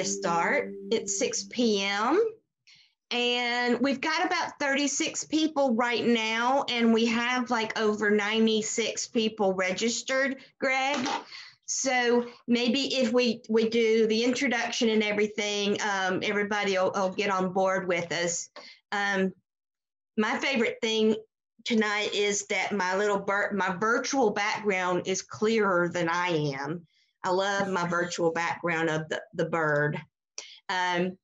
to start. It's 6 p.m. And we've got about 36 people right now, and we have like over 96 people registered, Greg. So maybe if we, we do the introduction and everything, um, everybody will, will, get on board with us. Um, my favorite thing tonight is that my little my virtual background is clearer than I am. I love my virtual background of the, the bird. Um,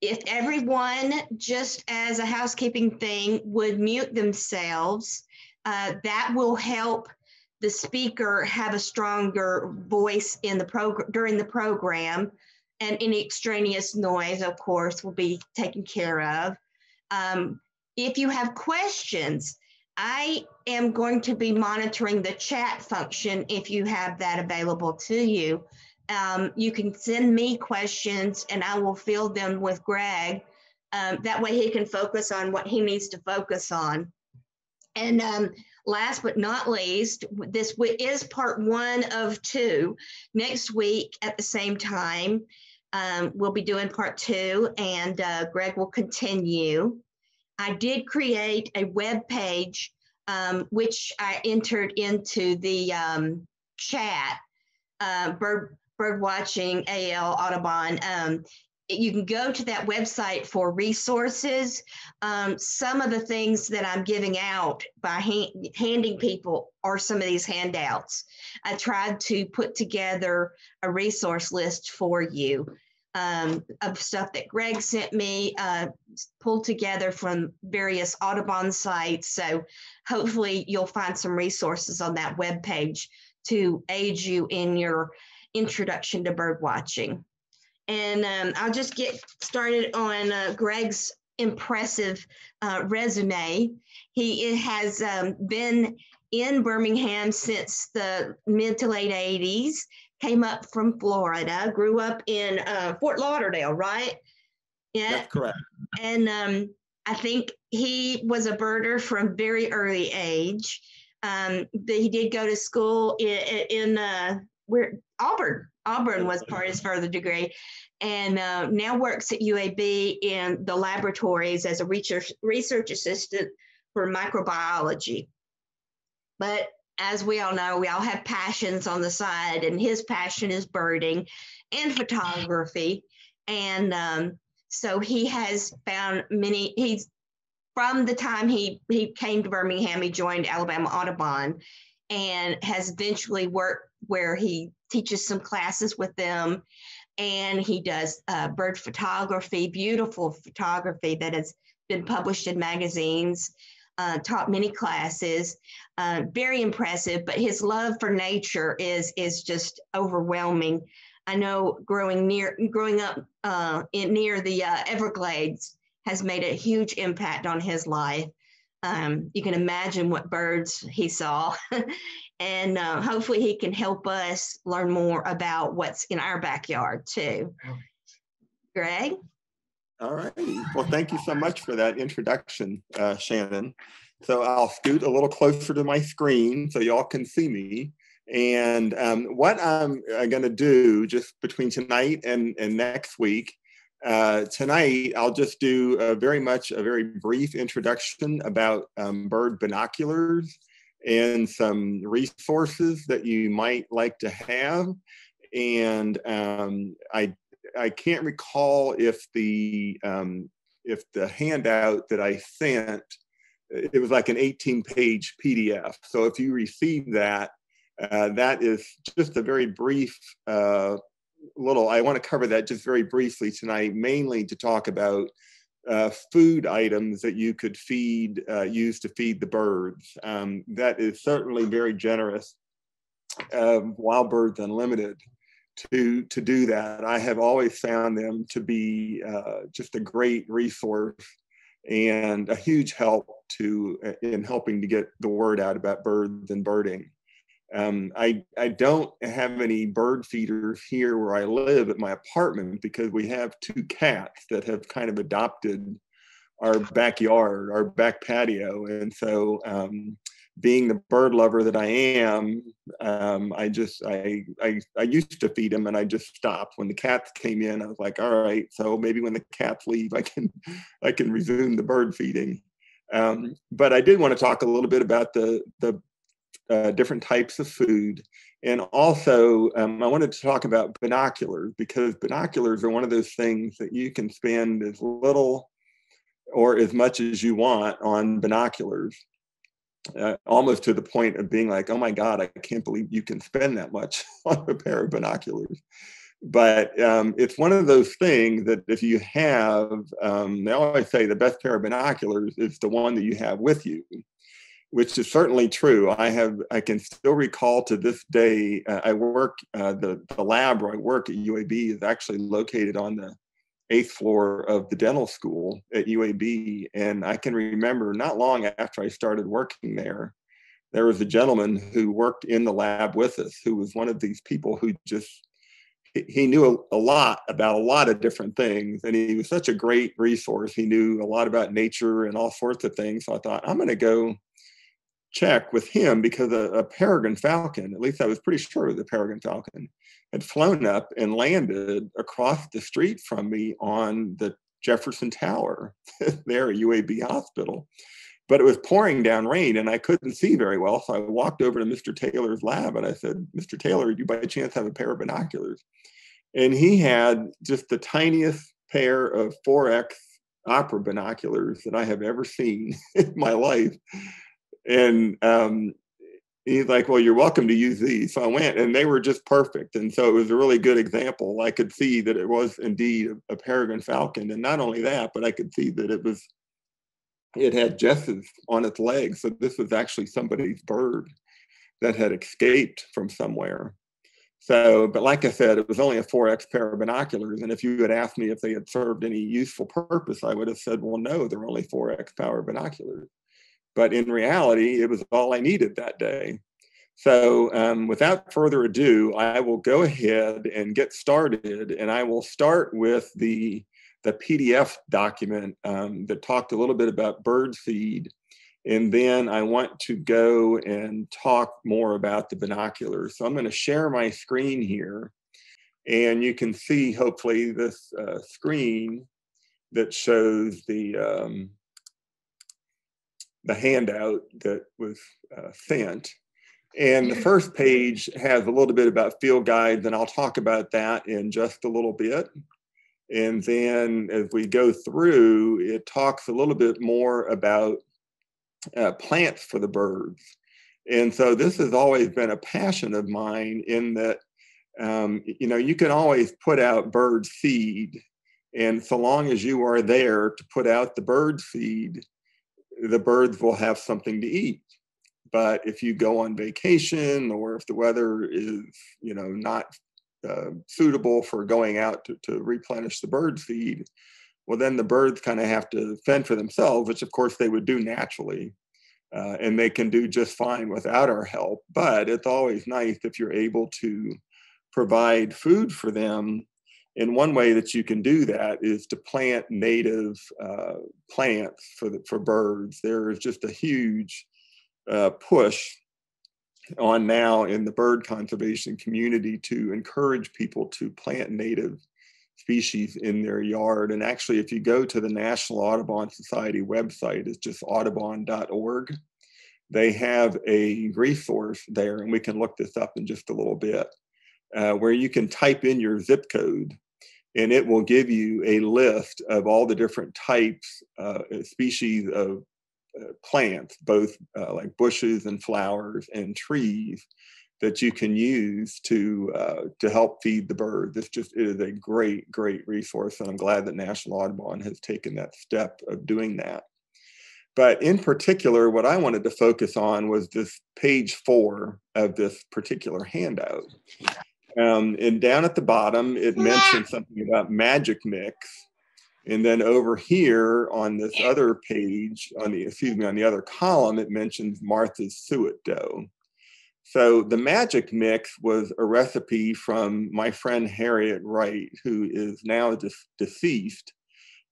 if everyone, just as a housekeeping thing, would mute themselves, uh, that will help the speaker have a stronger voice in the during the program, and any extraneous noise, of course, will be taken care of. Um, if you have questions, I am going to be monitoring the chat function if you have that available to you. Um, you can send me questions and I will field them with Greg. Um, that way he can focus on what he needs to focus on. And um, last but not least, this is part one of two. Next week at the same time, um, we'll be doing part two and uh, Greg will continue. I did create a web page, um, which I entered into the um, chat, uh, bird, bird watching AL Audubon. Um, you can go to that website for resources. Um, some of the things that I'm giving out by ha- handing people are some of these handouts. I tried to put together a resource list for you um, of stuff that Greg sent me, uh, pulled together from various Audubon sites. So hopefully you'll find some resources on that web page to aid you in your introduction to bird watching. And um, I'll just get started on uh, Greg's impressive uh, resume. He has um, been in Birmingham since the mid to late 80s, came up from Florida, grew up in uh, Fort Lauderdale, right? Yeah. That's correct. And um, I think he was a birder from very early age. Um, he did go to school in, in uh, where Auburn. Auburn was part of his further degree, and uh, now works at UAB in the laboratories as a research research assistant for microbiology. But as we all know, we all have passions on the side, and his passion is birding and photography. And um, so he has found many, he's from the time he, he came to Birmingham, he joined Alabama Audubon and has eventually worked where he teaches some classes with them and he does uh, bird photography, beautiful photography that has been published in magazines, uh, taught many classes, uh, very impressive. But his love for nature is is just overwhelming. I know growing near, growing up uh, in near the uh, Everglades has made a huge impact on his life. Um, you can imagine what birds he saw, and uh, hopefully he can help us learn more about what's in our backyard too. Greg? All right. Well, thank you so much for that introduction, uh, Shannon. So I'll scoot a little closer to my screen so y'all can see me. And um, what I'm uh, going to do just between tonight and, and next week, uh, tonight I'll just do a very much a very brief introduction about um, bird binoculars and some resources that you might like to have. And um, I I can't recall if the um, if the handout that I sent it was like an 18 page PDF. So if you receive that, uh, that is just a very brief uh, little. I want to cover that just very briefly tonight, mainly to talk about uh, food items that you could feed, uh, use to feed the birds. Um, that is certainly very generous. Wild Birds Unlimited to to do that. I have always found them to be uh, just a great resource and a huge help to uh, in helping to get the word out about birds and birding. Um, I I don't have any bird feeders here where I live at my apartment because we have two cats that have kind of adopted our backyard, our back patio, and so um, being the bird lover that I am, um, I just I, I I used to feed them and I just stopped. When the cats came in, I was like, all right, so maybe when the cats leave, I can I can resume the bird feeding. Um, but I did want to talk a little bit about the the uh, different types of food, and also um, I wanted to talk about binoculars because binoculars are one of those things that you can spend as little or as much as you want on binoculars uh, almost to the point of being like, oh my God, I can't believe you can spend that much on a pair of binoculars. But um, it's one of those things that if you have, um, they always say the best pair of binoculars is the one that you have with you, which is certainly true. I have, I can still recall to this day, uh, I work, uh, the, the lab where I work at UAB is actually located on the eighth floor of the dental school at UAB. And I can remember not long after I started working there, there was a gentleman who worked in the lab with us who was one of these people who just he knew a, lot about a lot of different things and he was such a great resource he knew a lot about nature and all sorts of things so i thought i'm going to go check with him because a, a, peregrine falcon, at least I was pretty sure the peregrine falcon, had flown up and landed across the street from me on the Jefferson Tower there at UAB Hospital. But it was pouring down rain and I couldn't see very well. So I walked over to Mr. Taylor's lab and I said, Mr. Taylor, do you by chance have a pair of binoculars? And he had just the tiniest pair of 4X opera binoculars that I have ever seen in my life and um, he's like, "Well, you're welcome to use these." So I went, and they were just perfect. And so it was a really good example. I could see that it was indeed a, a peregrine falcon, and not only that, but I could see that it was it had jesses on its legs. So this was actually somebody's bird that had escaped from somewhere. So, but like I said, it was only a 4X pair of binoculars. And if you had asked me if they had served any useful purpose, I would have said, well, no, they're only 4X power binoculars. But in reality, it was all I needed that day. So, um, without further ado, I will go ahead and get started, and I will start with the the PDF document um, that talked a little bit about bird feed, and then I want to go and talk more about the binoculars. So I'm going to share my screen here, and you can see hopefully this uh, screen that shows the um, the handout that was uh, sent. And the first page has a little bit about field guides, and I'll talk about that in just a little bit. And then as we go through, it talks a little bit more about uh, plants for the birds. And so this has always been a passion of mine in that, um, you know, you can always put out bird seed. And so long as you are there to put out the bird seed, the birds will have something to eat. But if you go on vacation or if the weather is, you know, not uh, suitable for going out to, to replenish the bird feed, well, then the birds kind of have to fend for themselves, which of course they would do naturally. Uh, and they can do just fine without our help. But it's always nice if you're able to provide food for them and one way that you can do that is to plant native uh, plants for the, for birds. There is just a huge uh, push on now in the bird conservation community to encourage people to plant native species in their yard. And actually, if you go to the National Audubon Society website, it's just audubon.org. They have a resource there, and we can look this up in just a little bit, uh, where you can type in your zip code and it will give you a list of all the different types, uh, species of uh, plants, both uh, like bushes and flowers and trees that you can use to uh, to help feed the birds. This just is a great, great resource, and I'm glad that National Audubon has taken that step of doing that. But in particular, what I wanted to focus on was this page four of this particular handout. Um, and down at the bottom, it mentions something about magic mix. And then over here on this other page, on the excuse me, on the other column, it mentions Martha's suet dough. So the magic mix was a recipe from my friend Harriet Wright, who is now de- deceased.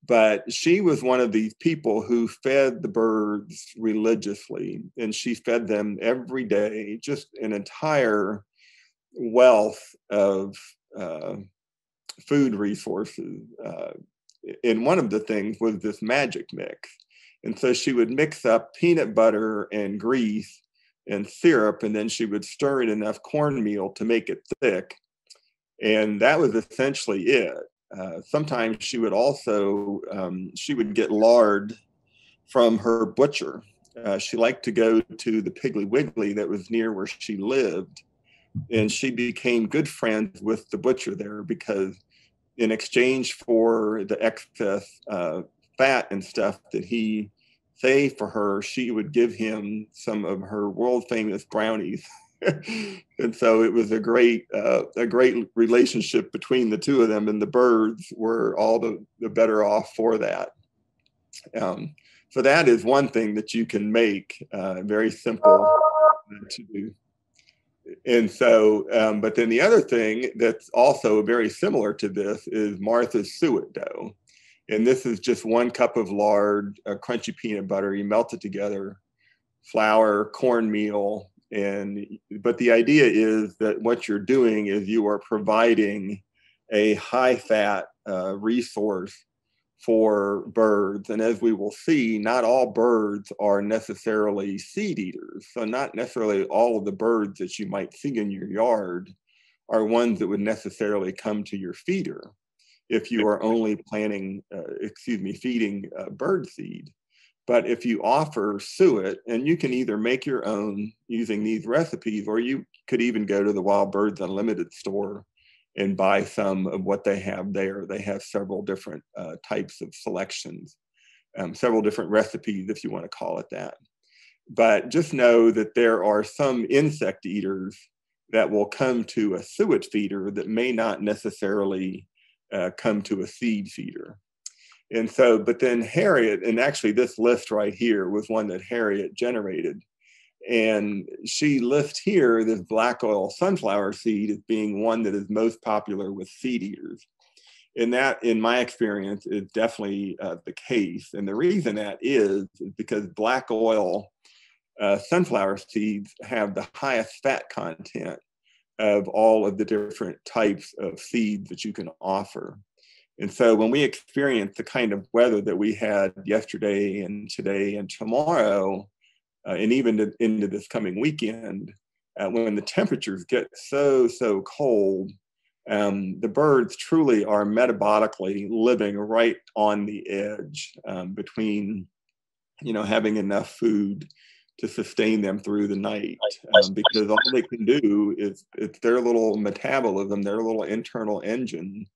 but she was one of these people who fed the birds religiously and she fed them every day just an entire wealth of uh, food resources uh, and one of the things was this magic mix. And so she would mix up peanut butter and grease and syrup and then she would stir in enough cornmeal to make it thick. And that was essentially it. Uh, sometimes she would also um, she would get lard from her butcher. Uh, she liked to go to the Piggly Wiggly that was near where she lived, and she became good friends with the butcher there because, in exchange for the excess uh, fat and stuff that he saved for her, she would give him some of her world famous brownies. and so it was a great uh, a great relationship between the two of them and the birds were all the, the better off for that um, so that is one thing that you can make uh, very simple to do and so um, but then the other thing that's also very similar to this is martha's suet dough. And this is just one cup of lard crunchy peanut butter. You melt it together flour cornmeal and but the idea is that what you're doing is you are providing a high fat uh, resource for birds and as we will see not all birds are necessarily seed eaters so not necessarily all of the birds that you might see in your yard are ones that would necessarily come to your feeder if you are only planting uh, excuse me feeding uh, bird seed. But if you offer suet, and you can either make your own using these recipes, or you could even go to the Wild Birds Unlimited store and buy some of what they have there. They have several different uh, types of selections, um, several different recipes, if you want to call it that. But just know that there are some insect eaters that will come to a suet feeder that may not necessarily uh, come to a seed feeder. And so, but then Harriet, and actually this list right here was one that Harriet generated. And she lists here this black oil sunflower seed as being one that is most popular with seed eaters. And that, in my experience, is definitely uh, the case. And the reason that is, is because black oil uh, sunflower seeds have the highest fat content of all of the different types of seeds that you can offer. And so when we experience the kind of weather that we had yesterday and today and tomorrow, uh, and even to, into this coming weekend, uh, when the temperatures get so, so cold, um, the birds truly are metabolically living right on the edge um, between, you know, having enough food to sustain them through the night um, because all they can do is it's their little metabolism, their little internal engine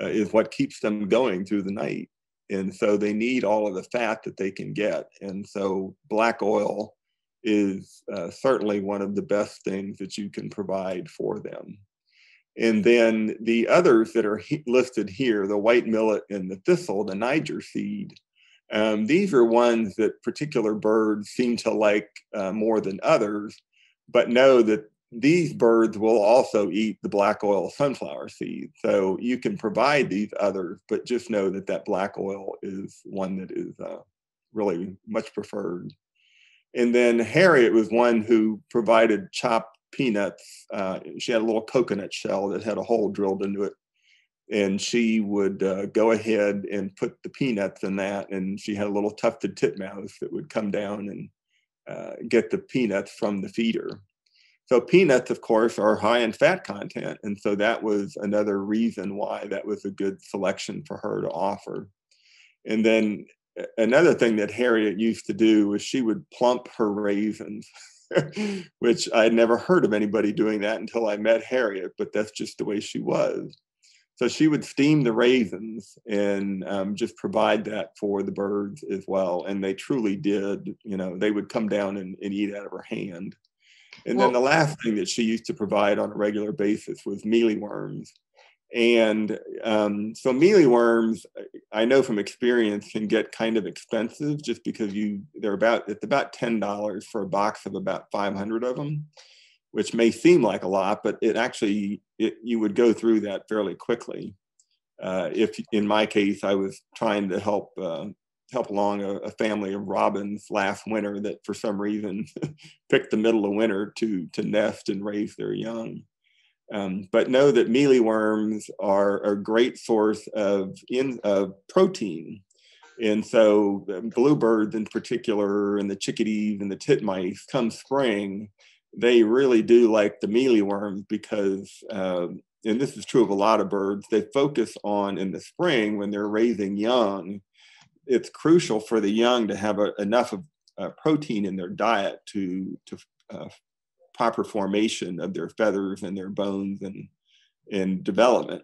uh, is what keeps them going through the night. And so they need all of the fat that they can get. And so black oil is uh, certainly one of the best things that you can provide for them. And then the others that are he- listed here, the white millet and the thistle, the Niger seed, um, these are ones that particular birds seem to like uh, more than others, but know that these birds will also eat the black oil sunflower seed. So you can provide these others, but just know that that black oil is one that is uh, really much preferred. And then Harriet was one who provided chopped peanuts. Uh, she had a little coconut shell that had a hole drilled into it. And she would uh, go ahead and put the peanuts in that. And she had a little tufted titmouse that would come down and uh, get the peanuts from the feeder. So peanuts, of course, are high in fat content. And so that was another reason why that was a good selection for her to offer. And then another thing that Harriet used to do was she would plump her raisins, which I had never heard of anybody doing that until I met Harriet, but that's just the way she was. So she would steam the raisins and um, just provide that for the birds as well. And they truly did, you know, they would come down and, and eat out of her hand. And well, then the last thing that she used to provide on a regular basis was mealyworms. And um, so mealyworms, I know from experience, can get kind of expensive just because you they're about it's about ten dollars for a box of about 500 of them, which may seem like a lot, but it actually it, you would go through that fairly quickly. uh, if in my case I was trying to help uh, help along a, a, family of robins last winter that for some reason picked the middle of winter to to nest and raise their young. Um, but know that mealyworms are a great source of in of protein. And so bluebirds in particular and the chickadees and the titmice come spring, they really do like the mealyworms because uh, and this is true of a lot of birds, they focus on in the spring when they're raising young. It's crucial for the young to have a, enough of uh, protein in their diet to, to uh, proper formation of their feathers and their bones and, and development.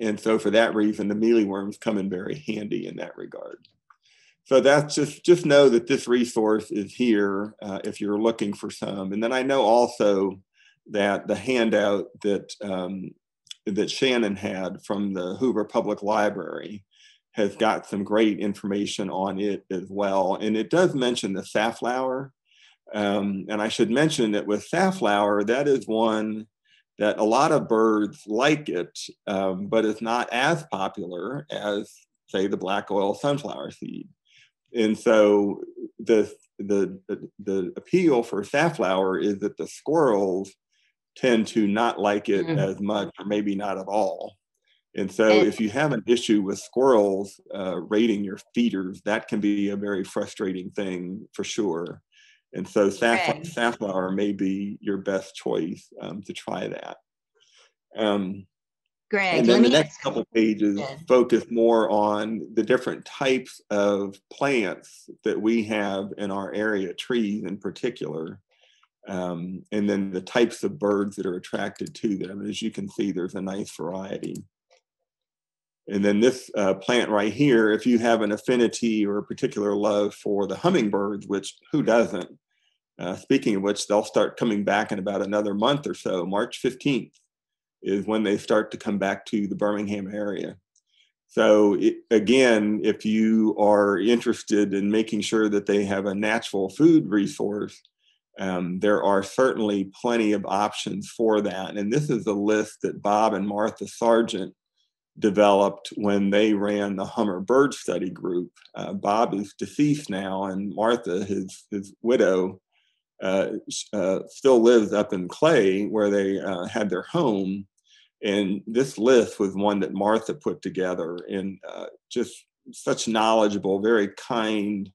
And so for that reason, the mealyworms come in very handy in that regard. So that's just, just know that this resource is here uh, if you're looking for some. And then I know also that the handout that um, that Shannon had from the Hoover Public Library has got some great information on it as well. And it does mention the safflower. Um, and I should mention that with safflower, that is one that a lot of birds like it, um, but it's not as popular as, say, the black oil sunflower seed. And so the, the, the, the appeal for safflower is that the squirrels tend to not like it mm-hmm. as much or maybe not at all. And so, and, if you have an issue with squirrels uh, raiding your feeders, that can be a very frustrating thing for sure. And so, saff- safflower may be your best choice um, to try that. Um, Greg, and then the next couple pages focus more on the different types of plants that we have in our area, trees in particular, um, and then the types of birds that are attracted to them. And as you can see, there's a nice variety. And then this uh, plant right here, if you have an affinity or a particular love for the hummingbirds, which who doesn't? Uh, speaking of which, they'll start coming back in about another month or so. March 15th is when they start to come back to the Birmingham area. So it, again, if you are interested in making sure that they have a natural food resource, um, there are certainly plenty of options for that. And this is a list that Bob and Martha Sargent developed when they ran the Hummer Bird Study Group. Uh, Bob is deceased now, and Martha, his, his widow, uh, uh, still lives up in Clay where they uh, had their home. And this list was one that Martha put together, and uh, just such knowledgeable, very kind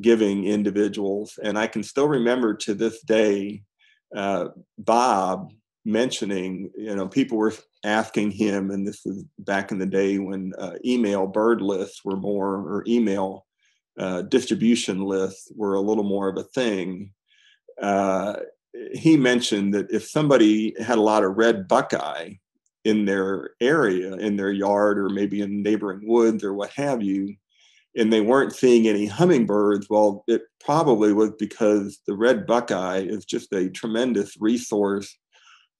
giving individuals. And I can still remember to this day uh, Bob mentioning, you know, people were asking him, and this was back in the day when uh, email bird lists were more, or email uh, distribution lists were a little more of a thing. Uh, he mentioned that if somebody had a lot of red buckeye in their area, in their yard, or maybe in neighboring woods or what have you, and they weren't seeing any hummingbirds, well, it probably was because the red buckeye is just a tremendous resource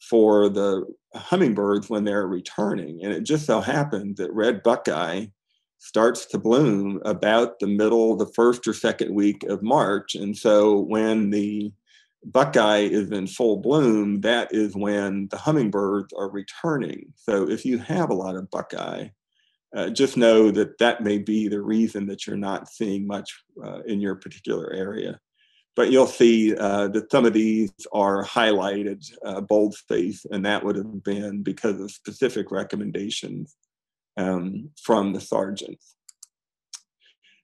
for the hummingbirds when they're returning. And it just so happened that red buckeye starts to bloom about the middle, the first or second week of March. And so when the buckeye is in full bloom, that is when the hummingbirds are returning. So if you have a lot of buckeye, uh, just know that that may be the reason that you're not seeing much uh, in your particular area. But you'll see uh, that some of these are highlighted uh, boldface, and that would have been because of specific recommendations um, from the Sargents.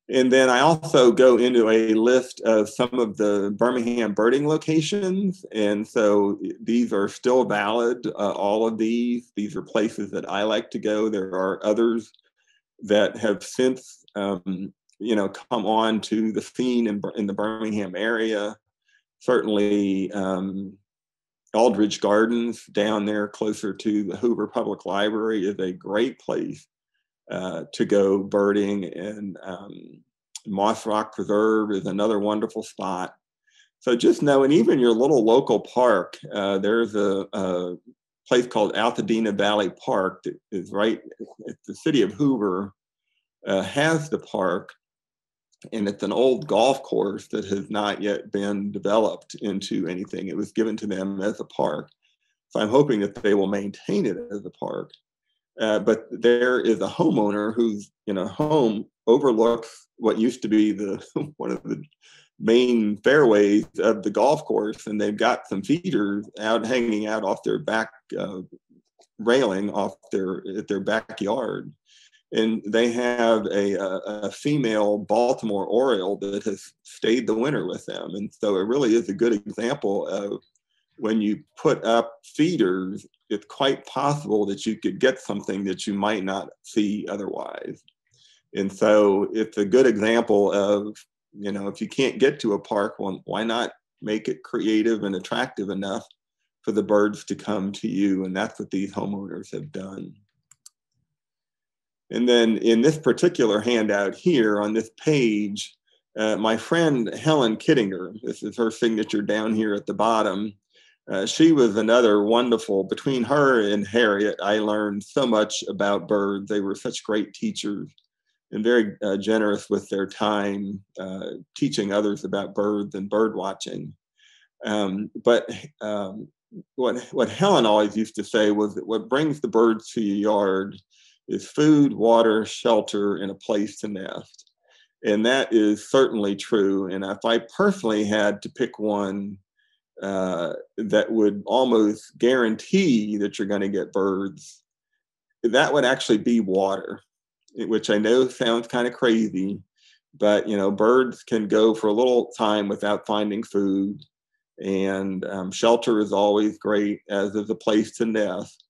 And then I also go into a list of some of the Birmingham birding locations. And so these are still valid, uh, all of these. These are places that I like to go. There are others that have since, um, you know, come on to the scene in, in the Birmingham area. Certainly, um, Aldridge Gardens down there closer to the Hoover Public Library is a great place uh, to go birding. And um, Moss Rock Preserve is another wonderful spot. So just know, and even your little local park, uh, there's a, a, place called Altadena Valley Park that is right, the city of Hoover uh, has the park, and it's an old golf course that has not yet been developed into anything. It was given to them as a park. So I'm hoping that they will maintain it as a park. Uh, but there is a homeowner who's in a home overlooks what used to be the one of the main fairways of the golf course, and they've got some feeders out hanging out off their back uh, railing off their at their backyard, and they have a, a, a, female Baltimore Oriole that has stayed the winter with them, and so it really is a good example of when you put up feeders, it's quite possible that you could get something that you might not see otherwise. And so it's a good example of, you know, if you can't get to a park, well, why not make it creative and attractive enough for the birds to come to you? And that's what these homeowners have done. And then in this particular handout here on this page, uh, my friend Helen Kittinger, this is her signature down here at the bottom, uh, she was another wonderful, between her and Harriet, I learned so much about birds. They were such great teachers and very uh, generous with their time, uh, teaching others about birds and bird watching. Um, but um, what, what Helen always used to say was that what brings the birds to your yard is food, water, shelter, and a place to nest. And that is certainly true. And if I personally had to pick one uh, that would almost guarantee that you're going to get birds, that would actually be water, which I know sounds kind of crazy, but you know, birds can go for a little time without finding food, and um, shelter is always great, as is a place to nest.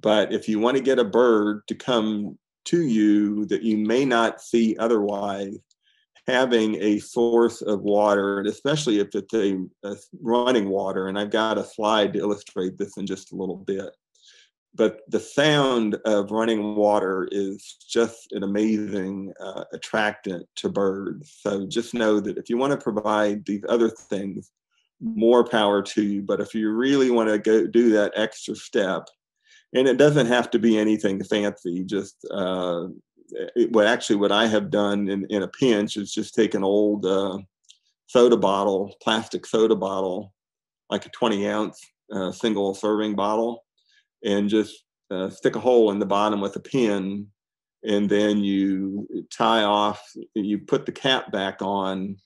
But if you want to get a bird to come to you that you may not see otherwise, having a source of water, and especially if it's a, a, running water, and I've got a slide to illustrate this in just a little bit. But the sound of running water is just an amazing uh, attractant to birds. So just know that if you want to provide these other things, more power to you. But if you really want to go do that extra step, and it doesn't have to be anything fancy, just uh, it, what actually what I have done in, in a pinch is just take an old uh, soda bottle, plastic soda bottle, like a 20 ounce uh, single serving bottle, and just uh, stick a hole in the bottom with a pin. And then you tie off, you put the cap back on,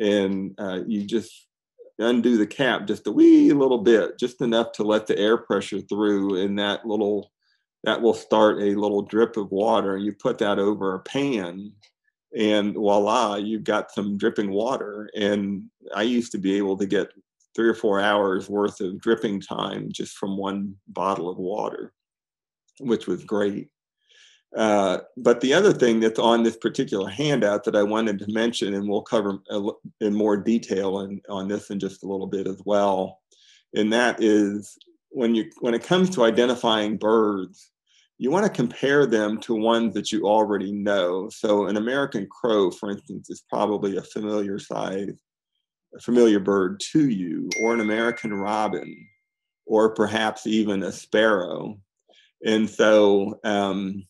and uh, you just undo the cap just a wee little bit, just enough to let the air pressure through and that little that will start a little drip of water. And you put that over a pan, and voila, you've got some dripping water. And I used to be able to get three or four hours worth of dripping time just from one bottle of water, which was great. Uh, but the other thing that's on this particular handout that I wanted to mention, and we'll cover in more detail in, on this in just a little bit as well, and that is when you when it comes to identifying birds, you want to compare them to ones that you already know. So an American crow, for instance, is probably a familiar size, a familiar bird to you, or an American robin, or perhaps even a sparrow. And so um,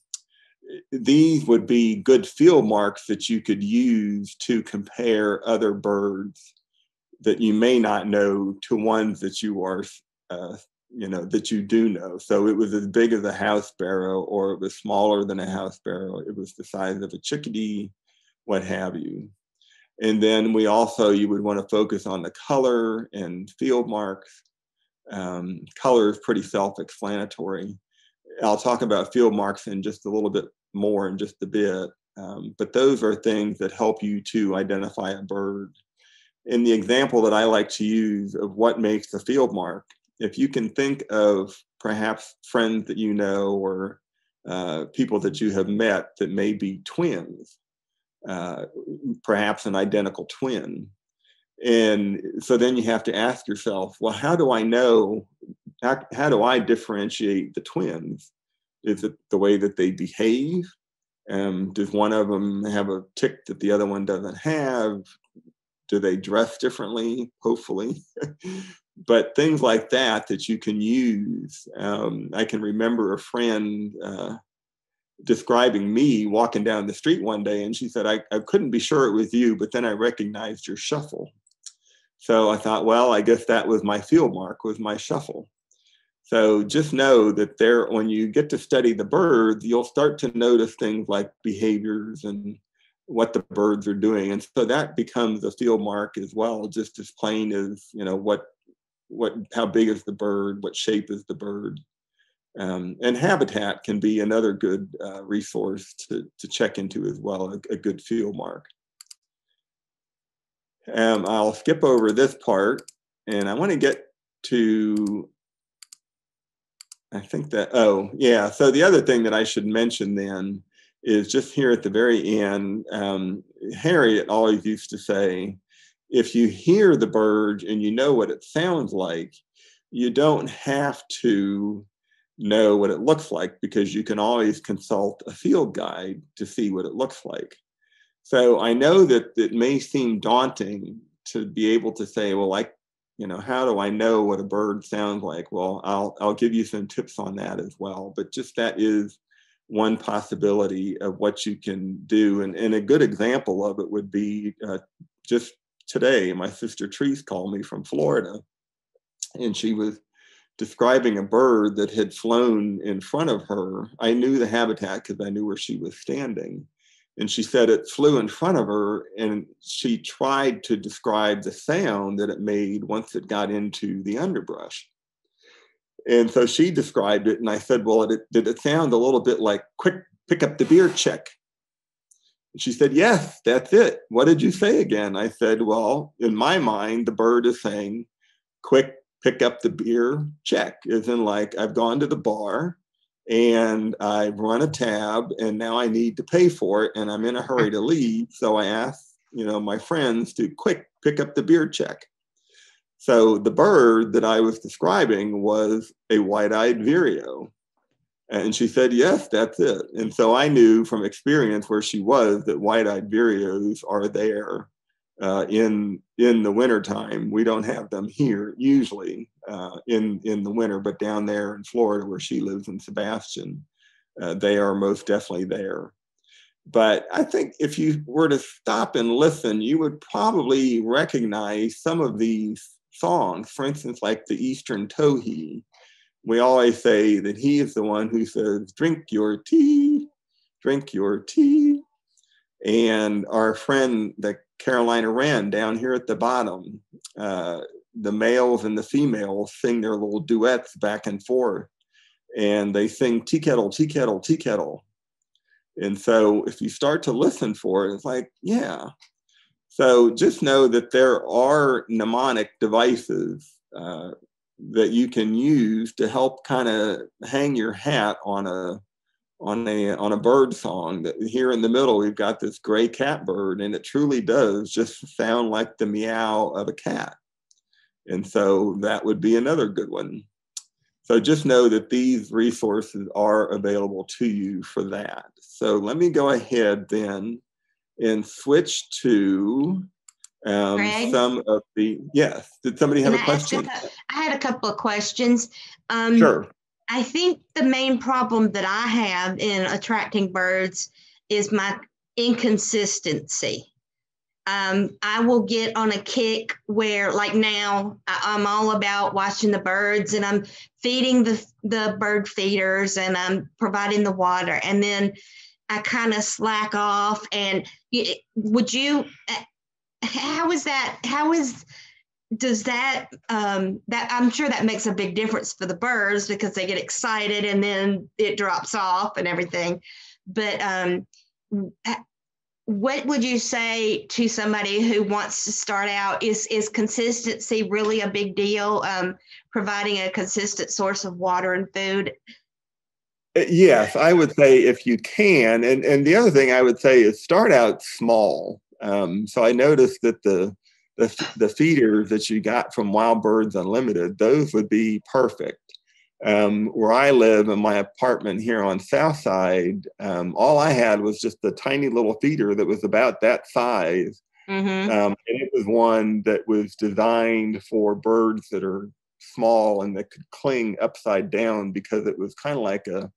these would be good field marks that you could use to compare other birds that you may not know to ones that you are uh, you know that you do know. So it was as big as a house sparrow or it was smaller than a house sparrow. It was the size of a chickadee what have you. And then we also you would want to focus on the color and field marks. Um, color is pretty self-explanatory i'll talk about field marks in just a little bit more in just a bit um, but those are things that help you to identify a bird in the example that i like to use of what makes a field mark if you can think of perhaps friends that you know or uh, people that you have met that may be twins, uh, perhaps an identical twin. And so then you have to ask yourself, well, how do I know? How, how do I differentiate the twins? Is it the way that they behave? Um, does one of them have a tic that the other one doesn't have? Do they dress differently? Hopefully. but things like that that you can use. Um, I can remember a friend uh, describing me walking down the street one day, and she said, I, I couldn't be sure it was you, but then I recognized your shuffle. So I thought, well, I guess that was my field mark, was my shuffle. So just know that there, when you get to study the birds, you'll start to notice things like behaviors and what the birds are doing, and so that becomes a field mark as well, just as plain as you know what what how big is the bird, what shape is the bird. Um, and habitat can be another good uh, resource to, to check into as well, a, a good field mark. Um, I'll skip over this part and I want to get to, I think that, oh, yeah. So the other thing that I should mention then is just here at the very end, um, Harriet always used to say, if you hear the bird and you know what it sounds like, you don't have to know what it looks like because you can always consult a field guide to see what it looks like. So I know that it may seem daunting to be able to say, well, like, you know, how do I know what a bird sounds like? Well, I'll I'll give you some tips on that as well. But just that is one possibility of what you can do. And, and a good example of it would be uh, just today, my sister Trees called me from Florida, and she was describing a bird that had flown in front of her. I knew the habitat because I knew where she was standing. And she said it flew in front of her, and she tried to describe the sound that it made once it got into the underbrush. And so she described it, and I said, Well, it, did it sound a little bit like quick, pick up the beer check? She said, Yes, that's it. What did you say again? I said, Well, in my mind, the bird is saying, quick, pick up the beer check, in like I've gone to the bar and I've run a tab and now I need to pay for it and I'm in a hurry to leave. So I asked, you know, my friends to quick pick up the beer check. So the bird that I was describing was a white-eyed vireo. And she said, yes, that's it. And so I knew from experience where she was that white-eyed vireos are there uh, in in the wintertime. We don't have them here usually uh, in in the winter, but down there in Florida, where she lives in Sebastian, uh, they are most definitely there. But I think if you were to stop and listen, you would probably recognize some of these songs. For instance, like the Eastern Towhee. We always say that he is the one who says, "Drink your tea, drink your tea." And our friend, the Carolina Wren down here at the bottom. Uh, the males and the females sing their little duets back and forth, and they sing tea kettle, tea kettle, tea kettle. And so if you start to listen for it, it's like, yeah. So just know that there are mnemonic devices uh, that you can use to help kind of hang your hat on a on a on a bird song that here in the middle we've got this gray catbird and it truly does just sound like the meow of a cat. And so that would be another good one. So just know that these resources are available to you for that. So let me go ahead then and switch to um, some of the yes did somebody have Can a question I had a couple of questions. Um, sure I think the main problem that I have in attracting birds is my inconsistency. Um, I will get on a kick where, like now, I, am all about watching the birds and I'm feeding the, the bird feeders and I'm providing the water. And then I kind of slack off. And would you, uh, how is that? How is does that um, that i'm sure that makes a big difference for the birds because they get excited and then it drops off and everything. But um, what would you say to somebody who wants to start out? Is is consistency really a big deal um, providing a consistent source of water and food? Uh, yes i would say if you can and and the other thing i would say is start out small. Um, so i noticed that the the, the feeders that you got from Wild Birds Unlimited, those would be perfect. Um, where I live in my apartment here on South Side, um, all I had was just a tiny little feeder that was about that size. Mm-hmm. Um, and it was one that was designed for birds that are small and that could cling upside down because it was kind of like a,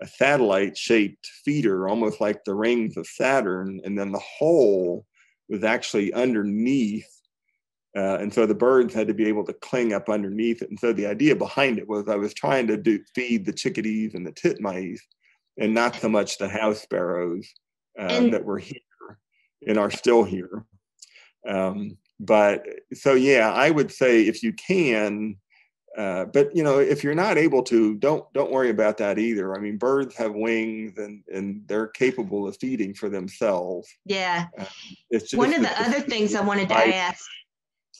a satellite shaped feeder, almost like the rings of Saturn. And then the hole was actually underneath Uh, and so the birds had to be able to cling up underneath it. And so the idea behind it was I was trying to do, feed the chickadees and the titmice and not so much the house sparrows uh, and, that were here and are still here. Um, but so, yeah, I would say if you can, uh, but you know, if you're not able to, don't don't worry about that either. I mean, birds have wings and and they're capable of feeding for themselves. Yeah. Uh, it's one of the other things I wanted to ask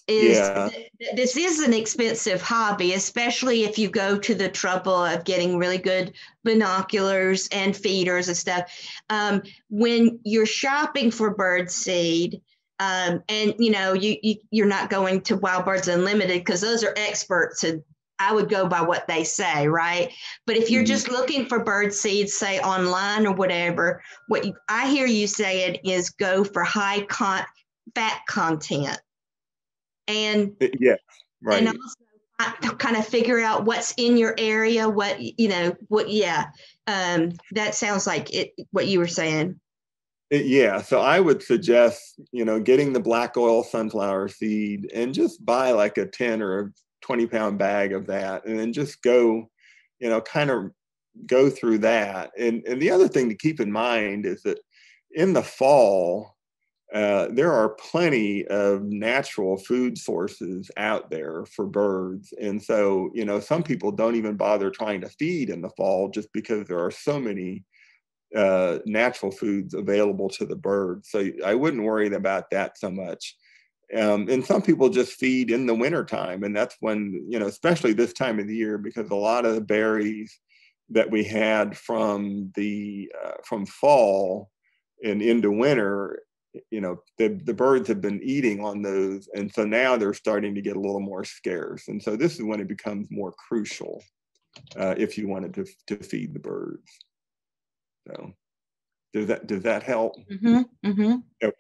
is yeah. th- this is an expensive hobby, especially if you go to the trouble of getting really good binoculars and feeders and stuff. Um, when you're shopping for bird seed, um, and you know you, you you're not going to Wild Birds Unlimited because those are experts and I would go by what they say, right? But if you're mm-hmm. just looking for bird seeds, say online or whatever, what you, I hear you saying is go for high con- fat content and uh, yeah right and also kind of figure out what's in your area what you know what yeah um that sounds like it what you were saying yeah so i would suggest you know getting the black oil sunflower seed and just buy like a 10 or a 20 pound bag of that and then just go you know kind of go through that and and the other thing to keep in mind is that in the fall uh, there are plenty of natural food sources out there for birds. And so, you know, some people don't even bother trying to feed in the fall just because there are so many uh, natural foods available to the birds. So I wouldn't worry about that so much. Um, and some people just feed in the wintertime. And that's when, you know, especially this time of the year, because a lot of the berries that we had from the uh, from fall and into winter you know the, the birds have been eating on those and so now they're starting to get a little more scarce and so this is when it becomes more crucial uh, if you wanted to, to feed the birds so does that does that help mm-hmm, mm-hmm. okay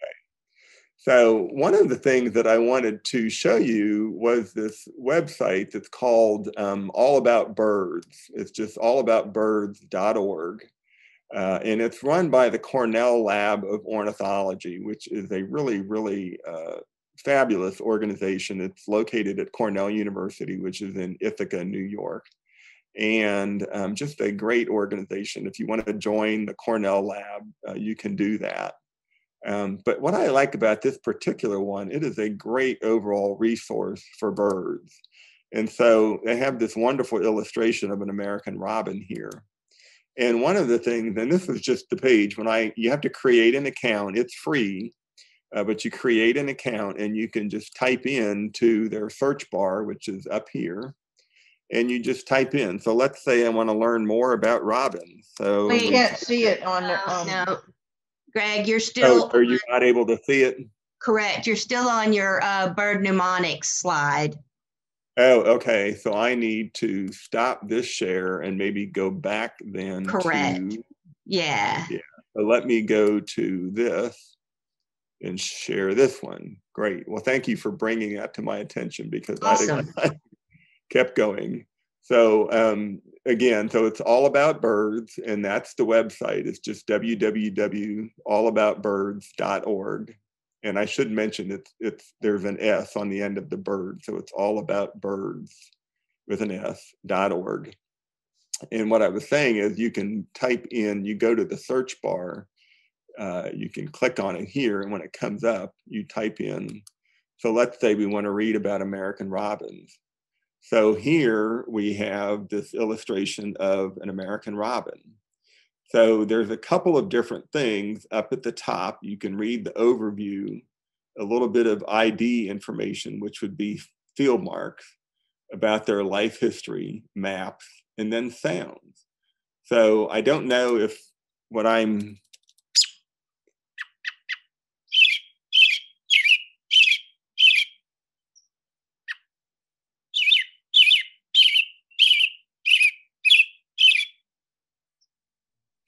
so one of the things that i wanted to show you was this website that's called um, all about birds it's just allaboutbirds.org uh, and it's run by the Cornell Lab of Ornithology, which is a really, really uh, fabulous organization. It's located at Cornell University, which is in Ithaca, New York. And um, just a great organization. If you want to join the Cornell Lab, uh, you can do that. Um, but what I like about this particular one, it is a great overall resource for birds. And so they have this wonderful illustration of an American robin here. And one of the things, and this is just the page, when I you have to create an account, it's free, uh, but you create an account and you can just type in to their search bar, which is up here, and you just type in. So let's say I want to learn more about robins. So we can't see it on the. Um, no, Greg, you're still. Oh, are you not able to see it? Correct. You're still on your uh, bird mnemonics slide. Oh, okay. So I need to stop this share and maybe go back then. Correct. To, yeah. Yeah. So let me go to this and share this one. Great. Well, thank you for bringing that to my attention because awesome. I, I kept going. So um, again, so it's all about birds, and that's the website. It's just www.allaboutbirds.org and I should mention it's it's there's an S on the end of the bird, so it's all about birds with an S dot org. And what I was saying is you can type in, you go to the search bar, uh, you can click on it here, and when it comes up, you type in. So let's say we want to read about American robins. So here we have this illustration of an American robin. So there's a couple of different things up at the top. You can read the overview, a little bit of ID information, which would be field marks about their life history, maps, and then sounds. So I don't know if what I'm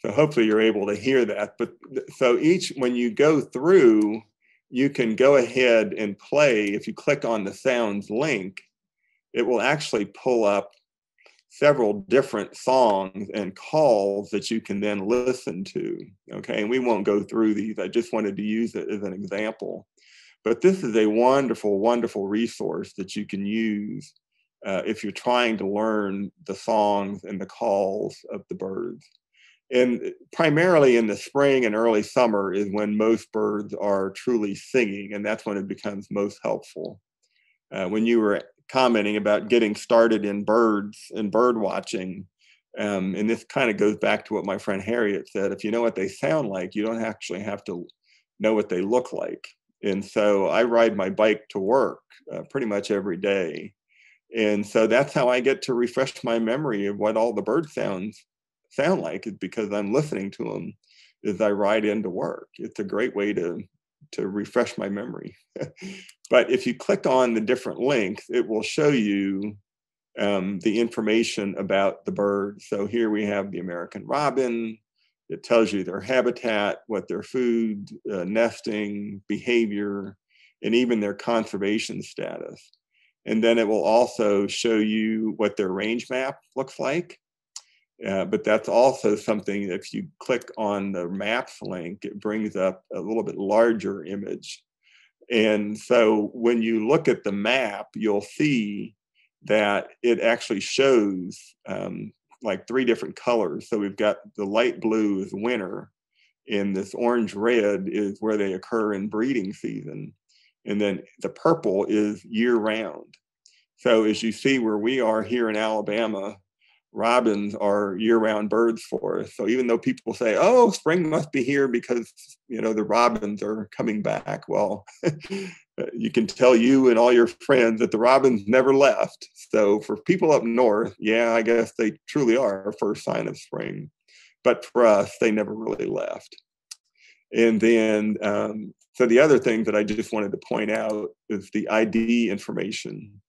So hopefully you're able to hear that. But so each, when you go through, you can go ahead and play. If you click on the sounds link, it will actually pull up several different songs and calls that you can then listen to. Okay, and we won't go through these. I just wanted to use it as an example. But this is a wonderful, wonderful resource that you can use uh, if you're trying to learn the songs and the calls of the birds. And primarily in the spring and early summer is when most birds are truly singing, and that's when it becomes most helpful. Uh, when you were commenting about getting started in birds and bird watching, um, and this kind of goes back to what my friend Harriet said if you know what they sound like, you don't actually have to know what they look like. And so I ride my bike to work uh, pretty much every day. And so that's how I get to refresh my memory of what all the bird sounds sound like, because I'm listening to them as I ride into work. It's a great way to to refresh my memory. but if you click on the different links, it will show you um, the information about the bird. So here we have the American robin. It tells you their habitat, what their food, uh, nesting, behavior, and even their conservation status. And then it will also show you what their range map looks like. Uh, but that's also something if you click on the maps link, it brings up a little bit larger image. And so when you look at the map, you'll see that it actually shows um, like three different colors. So we've got the light blue is winter, and this orange red is where they occur in breeding season. And then the purple is year round. So as you see where we are here in Alabama, robins are year-round birds for us. So even though people say, "Oh, spring must be here because you know the robins are coming back," well, you can tell you and all your friends that the robins never left. So for people up north, yeah, I guess they truly are our first sign of spring. But for us, they never really left. And then, um, so the other thing that I just wanted to point out is the ID information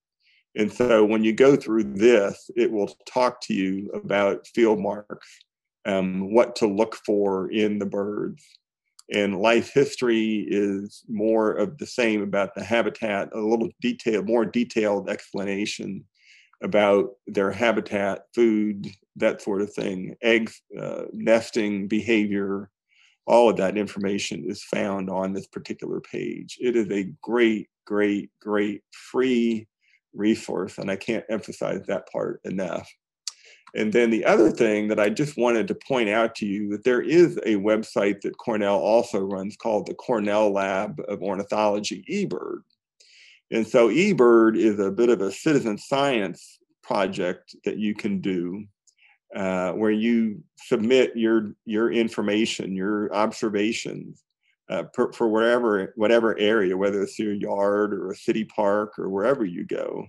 and so when you go through this, it will talk to you about field marks, um, what to look for in the birds. And life history is more of the same about the habitat, a little detail, more detailed explanation about their habitat, food, that sort of thing, eggs, uh, nesting behavior, all of that information is found on this particular page. It is a great, great, great free resource. And I can't emphasize that part enough. And then the other thing that I just wanted to point out to you that there is a website that Cornell also runs called the Cornell Lab of Ornithology eBird. And so eBird is a bit of a citizen science project that you can do uh, where you submit your your information, your observations uh, for, for whatever whatever area, whether it's your yard or a city park or wherever you go.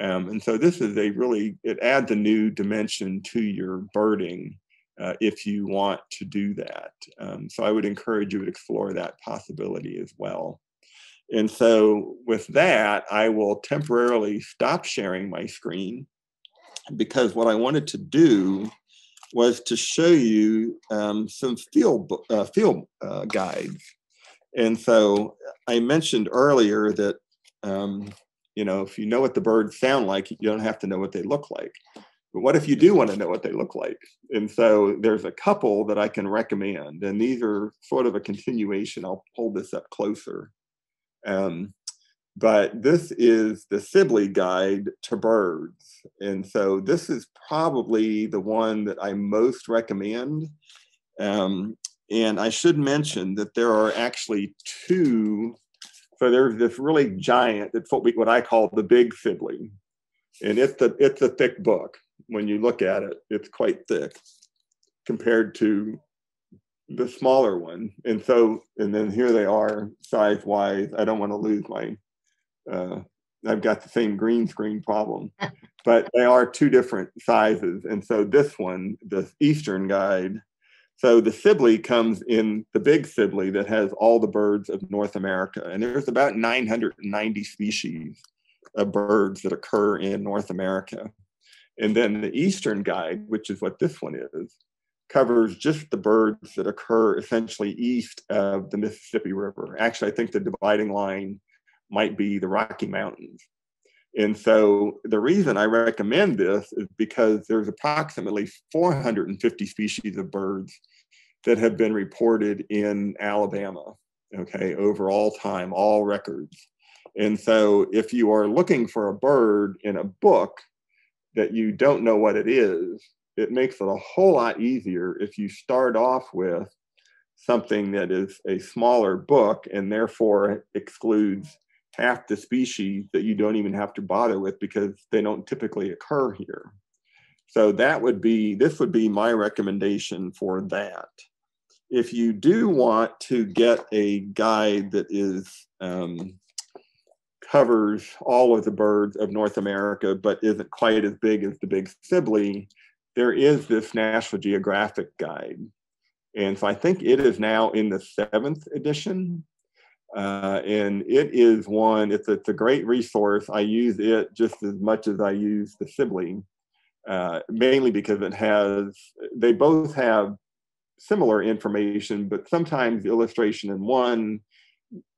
Um, and so this is a really it adds a new dimension to your birding uh, if you want to do that. Um, so I would encourage you to explore that possibility as well. And so with that, I will temporarily stop sharing my screen because what I wanted to do was to show you um, some field uh, field uh, guides. And so I mentioned earlier that um, you know if you know what the birds sound like, you don't have to know what they look like. But what if you do want to know what they look like? And so there's a couple that I can recommend, and these are sort of a continuation. I'll hold this up closer. Um, but this is the Sibley Guide to Birds. And so this is probably the one that I most recommend. Um, and I should mention that there are actually two. So there's this really giant, it's what, we, what I call the Big Sibley. And it's a, it's a thick book. When you look at it, it's quite thick compared to the smaller one. And so, and then here they are size wise. I don't want to lose my uh, I've got the same green screen problem, but they are two different sizes. And so this one, the Eastern guide, so the Sibley comes in the big Sibley that has all the birds of North America. And there's about 990 species of birds that occur in North America. And then the Eastern guide, which is what this one is, covers just the birds that occur essentially east of the Mississippi River. Actually, I think the dividing line might be the Rocky Mountains. And so the reason I recommend this is because there's approximately 450 species of birds that have been reported in Alabama. okay, over all time, all records. And so if you are looking for a bird in a book that you don't know what it is, it makes it a whole lot easier if you start off with something that is a smaller book and therefore excludes half the species that you don't even have to bother with because they don't typically occur here. So that would be, this would be my recommendation for that. If you do want to get a guide that is um, covers all of the birds of North America, but isn't quite as big as the Big Sibley, there is this National Geographic guide. And so I think it is now in the seventh edition. Uh, and it is one, it's, it's a great resource. I use it just as much as I use the Sibley, uh, mainly because it has, they both have similar information, but sometimes the illustration in one,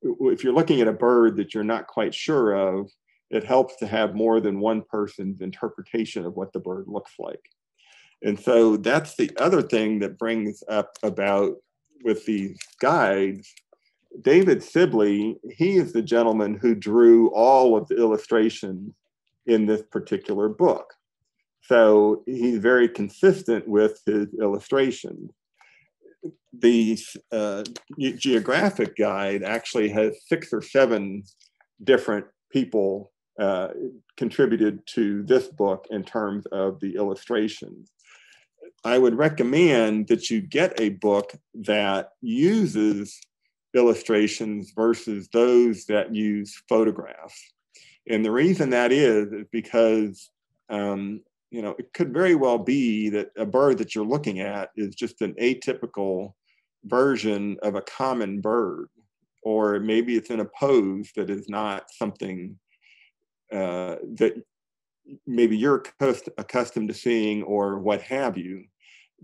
if you're looking at a bird that you're not quite sure of, it helps to have more than one person's interpretation of what the bird looks like. And so that's the other thing that brings up about with these guides. David Sibley, he is the gentleman who drew all of the illustrations in this particular book. So he's very consistent with his illustrations. The uh, geographic guide actually has six or seven different people uh, contributed to this book in terms of the illustrations. I would recommend that you get a book that uses illustrations versus those that use photographs. And the reason that is, is because um, you know it could very well be that a bird that you're looking at is just an atypical version of a common bird, or maybe it's in a pose that is not something uh, that maybe you're accustomed to seeing or what have you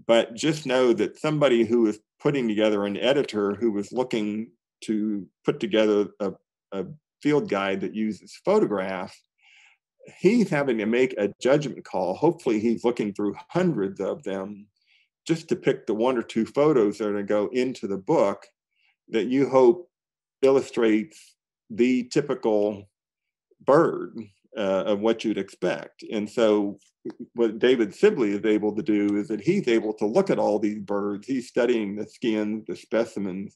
but just know that somebody who is putting together an editor who was looking to put together a, a field guide that uses photographs he's having to make a judgment call. Hopefully he's looking through hundreds of them just to pick the one or two photos that are going to go into the book that you hope illustrates the typical bird uh, of what you'd expect. And so, what David Sibley is able to do is that he's able to look at all these birds, he's studying the skins, the specimens,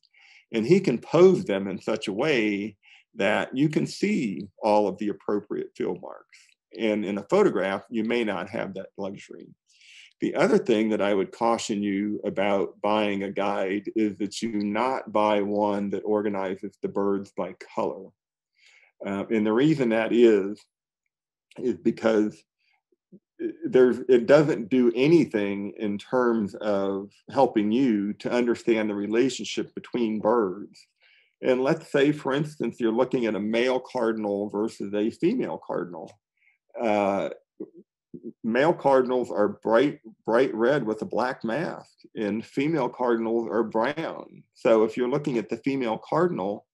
and he can pose them in such a way that you can see all of the appropriate field marks. And in a photograph, you may not have that luxury. The other thing that I would caution you about buying a guide is that you not buy one that organizes the birds by color. Uh, and the reason that is is because there's it doesn't do anything in terms of helping you to understand the relationship between birds. And let's say, for instance, you're looking at a male cardinal versus a female cardinal. Uh, male cardinals are bright, bright red with a black mask, and female cardinals are brown. So if you're looking at the female cardinal,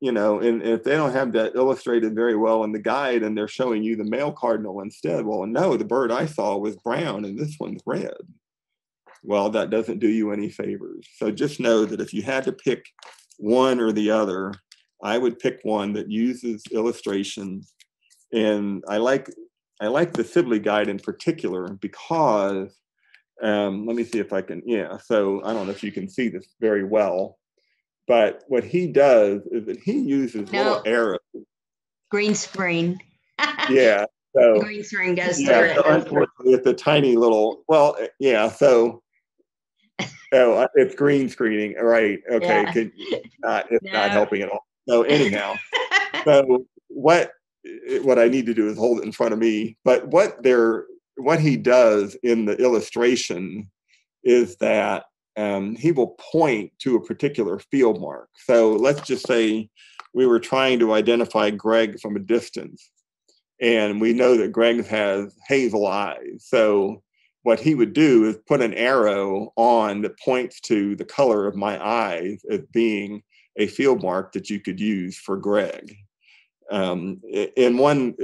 you know, and if they don't have that illustrated very well in the guide and they're showing you the male cardinal instead, well, no, the bird I saw was brown and this one's red. Well, that doesn't do you any favors. So just know that if you had to pick one or the other, I would pick one that uses illustrations. And I like I like the Sibley guide in particular because um, let me see if I can, yeah. So I don't know if you can see this very well but what he does is that he uses no. little arrows. Green screen. yeah. So green screen goes yeah, through so Unfortunately, it's a tiny little. Well, uh, yeah. So oh, uh, it's green screening, right? Okay, yeah. Could, uh, not, it's no. not helping at all. So anyhow, so what uh, what I need to do is hold it in front of me. But what they're what he does in the illustration is that um, he will point to a particular field mark. So let's just say we were trying to identify Greg from a distance, and we know that Greg has hazel eyes. So what he would do is put an arrow on that points to the color of my eyes as being a field mark that you could use for Greg. Um, and one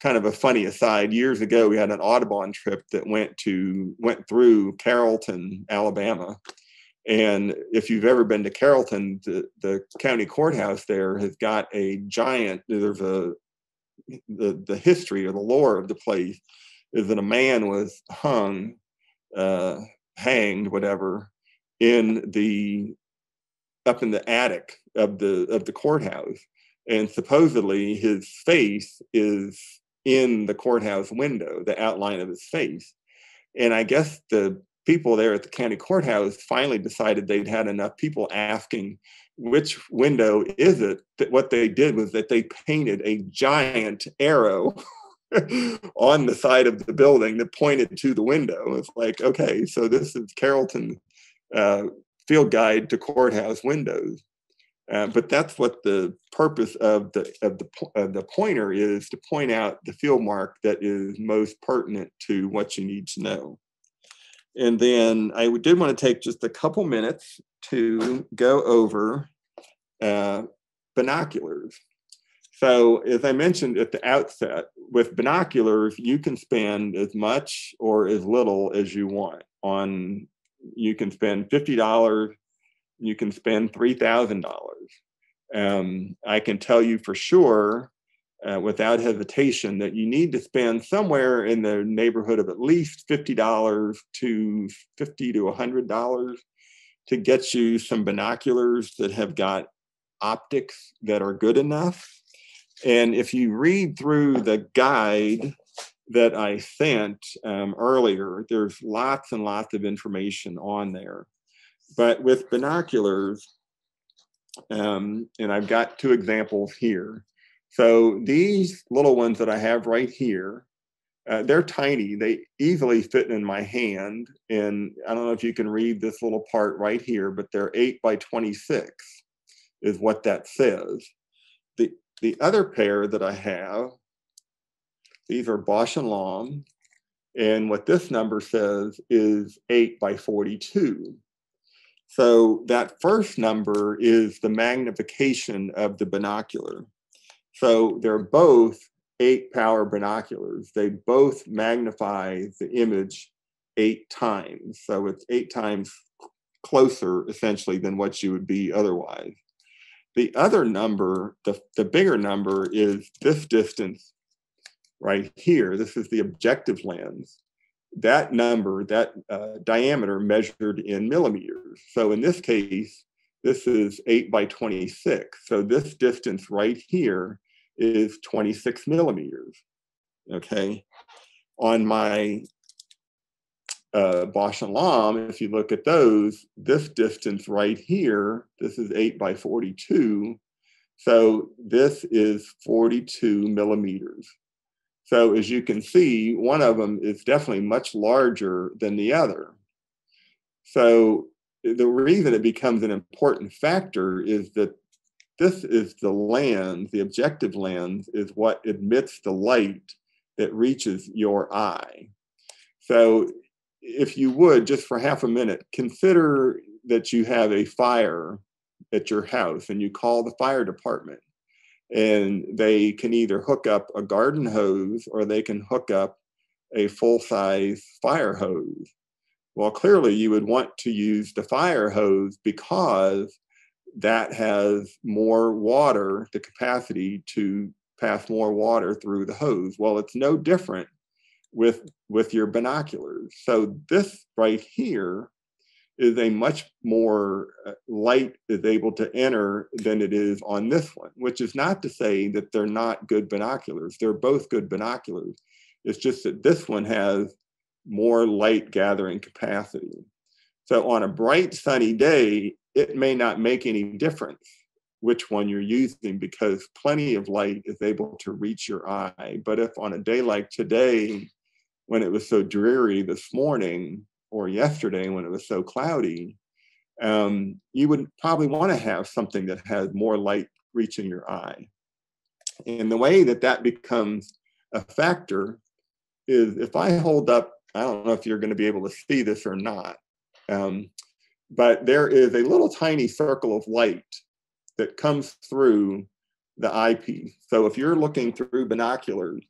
kind of a funny aside, years ago we had an Audubon trip that went to went through Carrollton, Alabama, And if you've ever been to Carrollton, the, the county courthouse there has got a giant, there's a, the, the history or the lore of the place is that a man was hung, uh, hanged, whatever, in the up in the attic of the of the courthouse, and supposedly his face is in the courthouse window, the outline of his face. And I guess the people there at the county courthouse finally decided they'd had enough people asking which window is it that what they did was that they painted a giant arrow on the side of the building that pointed to the window it's like okay so this is carrollton uh, field guide to courthouse windows uh, but that's what the purpose of the of the of the pointer is to point out the field mark that is most pertinent to what you need to know. And then I did want to take just a couple minutes to go over uh, binoculars. So, as I mentioned at the outset, with binoculars, you can spend as much or as little as you want. On you can spend fifty dollars, you can spend three thousand dollars. Um, I can tell you for sure, uh, without hesitation, that you need to spend somewhere in the neighborhood of at least fifty dollars to fifty to hundred dollars to get you some binoculars that have got optics that are good enough. And if you read through the guide that I sent um, earlier, there's lots and lots of information on there. But with binoculars, um, and I've got two examples here. So these little ones that I have right here, uh, they're tiny. They easily fit in my hand. And I don't know if you can read this little part right here, but they're 8 by 26 is what that says. The, the other pair that I have, these are Bausch and Lomb. And what this number says is 8 by 42. So that first number is the magnification of the binocular. So they're both eight power binoculars. They both magnify the image eight times. So it's eight times closer essentially than what you would be otherwise. The other number, the, the bigger number is this distance right here. This is the objective lens that number, that uh, diameter measured in millimeters. So in this case, this is 8 by 26. So this distance right here is 26 millimeters. Okay. On my uh, Bausch and Lomb, if you look at those, this distance right here, this is 8 by 42. So this is 42 millimeters. So as you can see, one of them is definitely much larger than the other. So the reason it becomes an important factor is that this is the lens, the objective lens is what admits the light that reaches your eye. So if you would, just for half a minute, consider that you have a fire at your house and you call the fire department and they can either hook up a garden hose or they can hook up a full size fire hose. Well, clearly you would want to use the fire hose because that has more water, the capacity to pass more water through the hose. Well, it's no different with with your binoculars. So this right here is a much more uh, light is able to enter than it is on this one, which is not to say that they're not good binoculars. They're both good binoculars. It's just that this one has more light gathering capacity. So on a bright sunny day, it may not make any difference which one you're using because plenty of light is able to reach your eye. But if on a day like today, when it was so dreary this morning, or yesterday when it was so cloudy, um, you would probably want to have something that has more light reaching your eye. And the way that that becomes a factor is if I hold up, I don't know if you're going to be able to see this or not, um, but there is a little tiny circle of light that comes through the eyepiece. So if you're looking through binoculars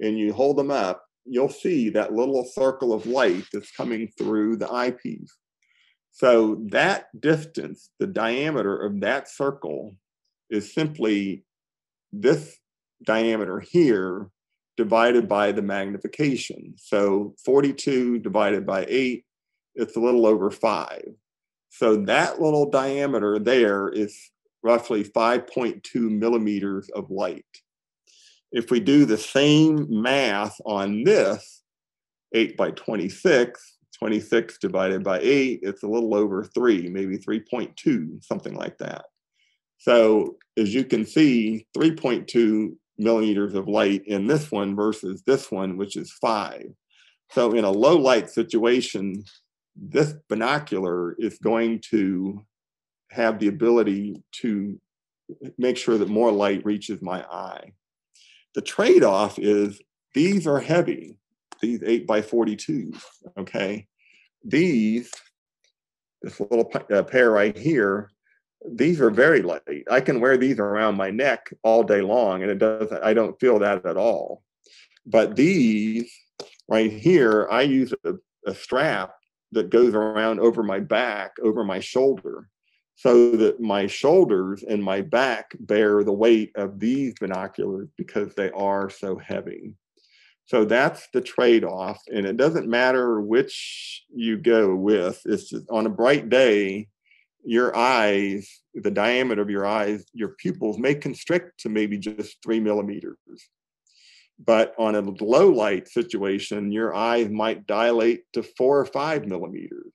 and you hold them up, you'll see that little circle of light that's coming through the eyepiece. So that distance, the diameter of that circle is simply this diameter here divided by the magnification. So 42 divided by 8, it's a little over 5. So that little diameter there is roughly 5.2 millimeters of light. If we do the same math on this, 8 by 26, 26 divided by 8, it's a little over 3, maybe 3.2, something like that. So as you can see, 3.2 millimeters of light in this one versus this one, which is 5. So in a low light situation, this binocular is going to have the ability to make sure that more light reaches my eye. The trade off is these are heavy, these 8 by 42s, okay? These, this little uh, pair right here, these are very light. I can wear these around my neck all day long and it doesn't, I don't feel that at all. But these right here, I use a, a strap that goes around over my back, over my shoulder, so that my shoulders and my back bear the weight of these binoculars because they are so heavy. So that's the trade off. And it doesn't matter which you go with, it's just on a bright day, your eyes, the diameter of your eyes, your pupils may constrict to maybe just three millimeters. But on a low light situation, your eyes might dilate to four or five millimeters.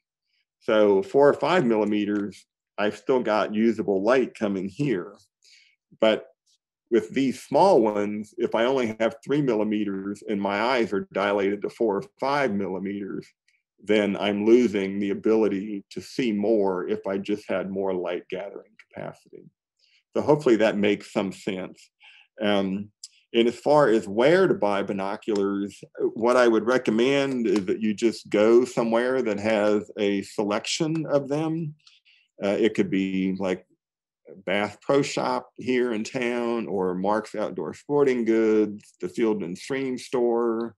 So, four or five millimeters, I've still got usable light coming here. But with these small ones, if I only have three millimeters and my eyes are dilated to four or five millimeters, then I'm losing the ability to see more if I just had more light gathering capacity. So hopefully that makes some sense. Um, and as far as where to buy binoculars, what I would recommend is that you just go somewhere that has a selection of them. Uh, it could be like Bass Pro Shop here in town, or Mark's Outdoor Sporting Goods, the Field and Stream Store,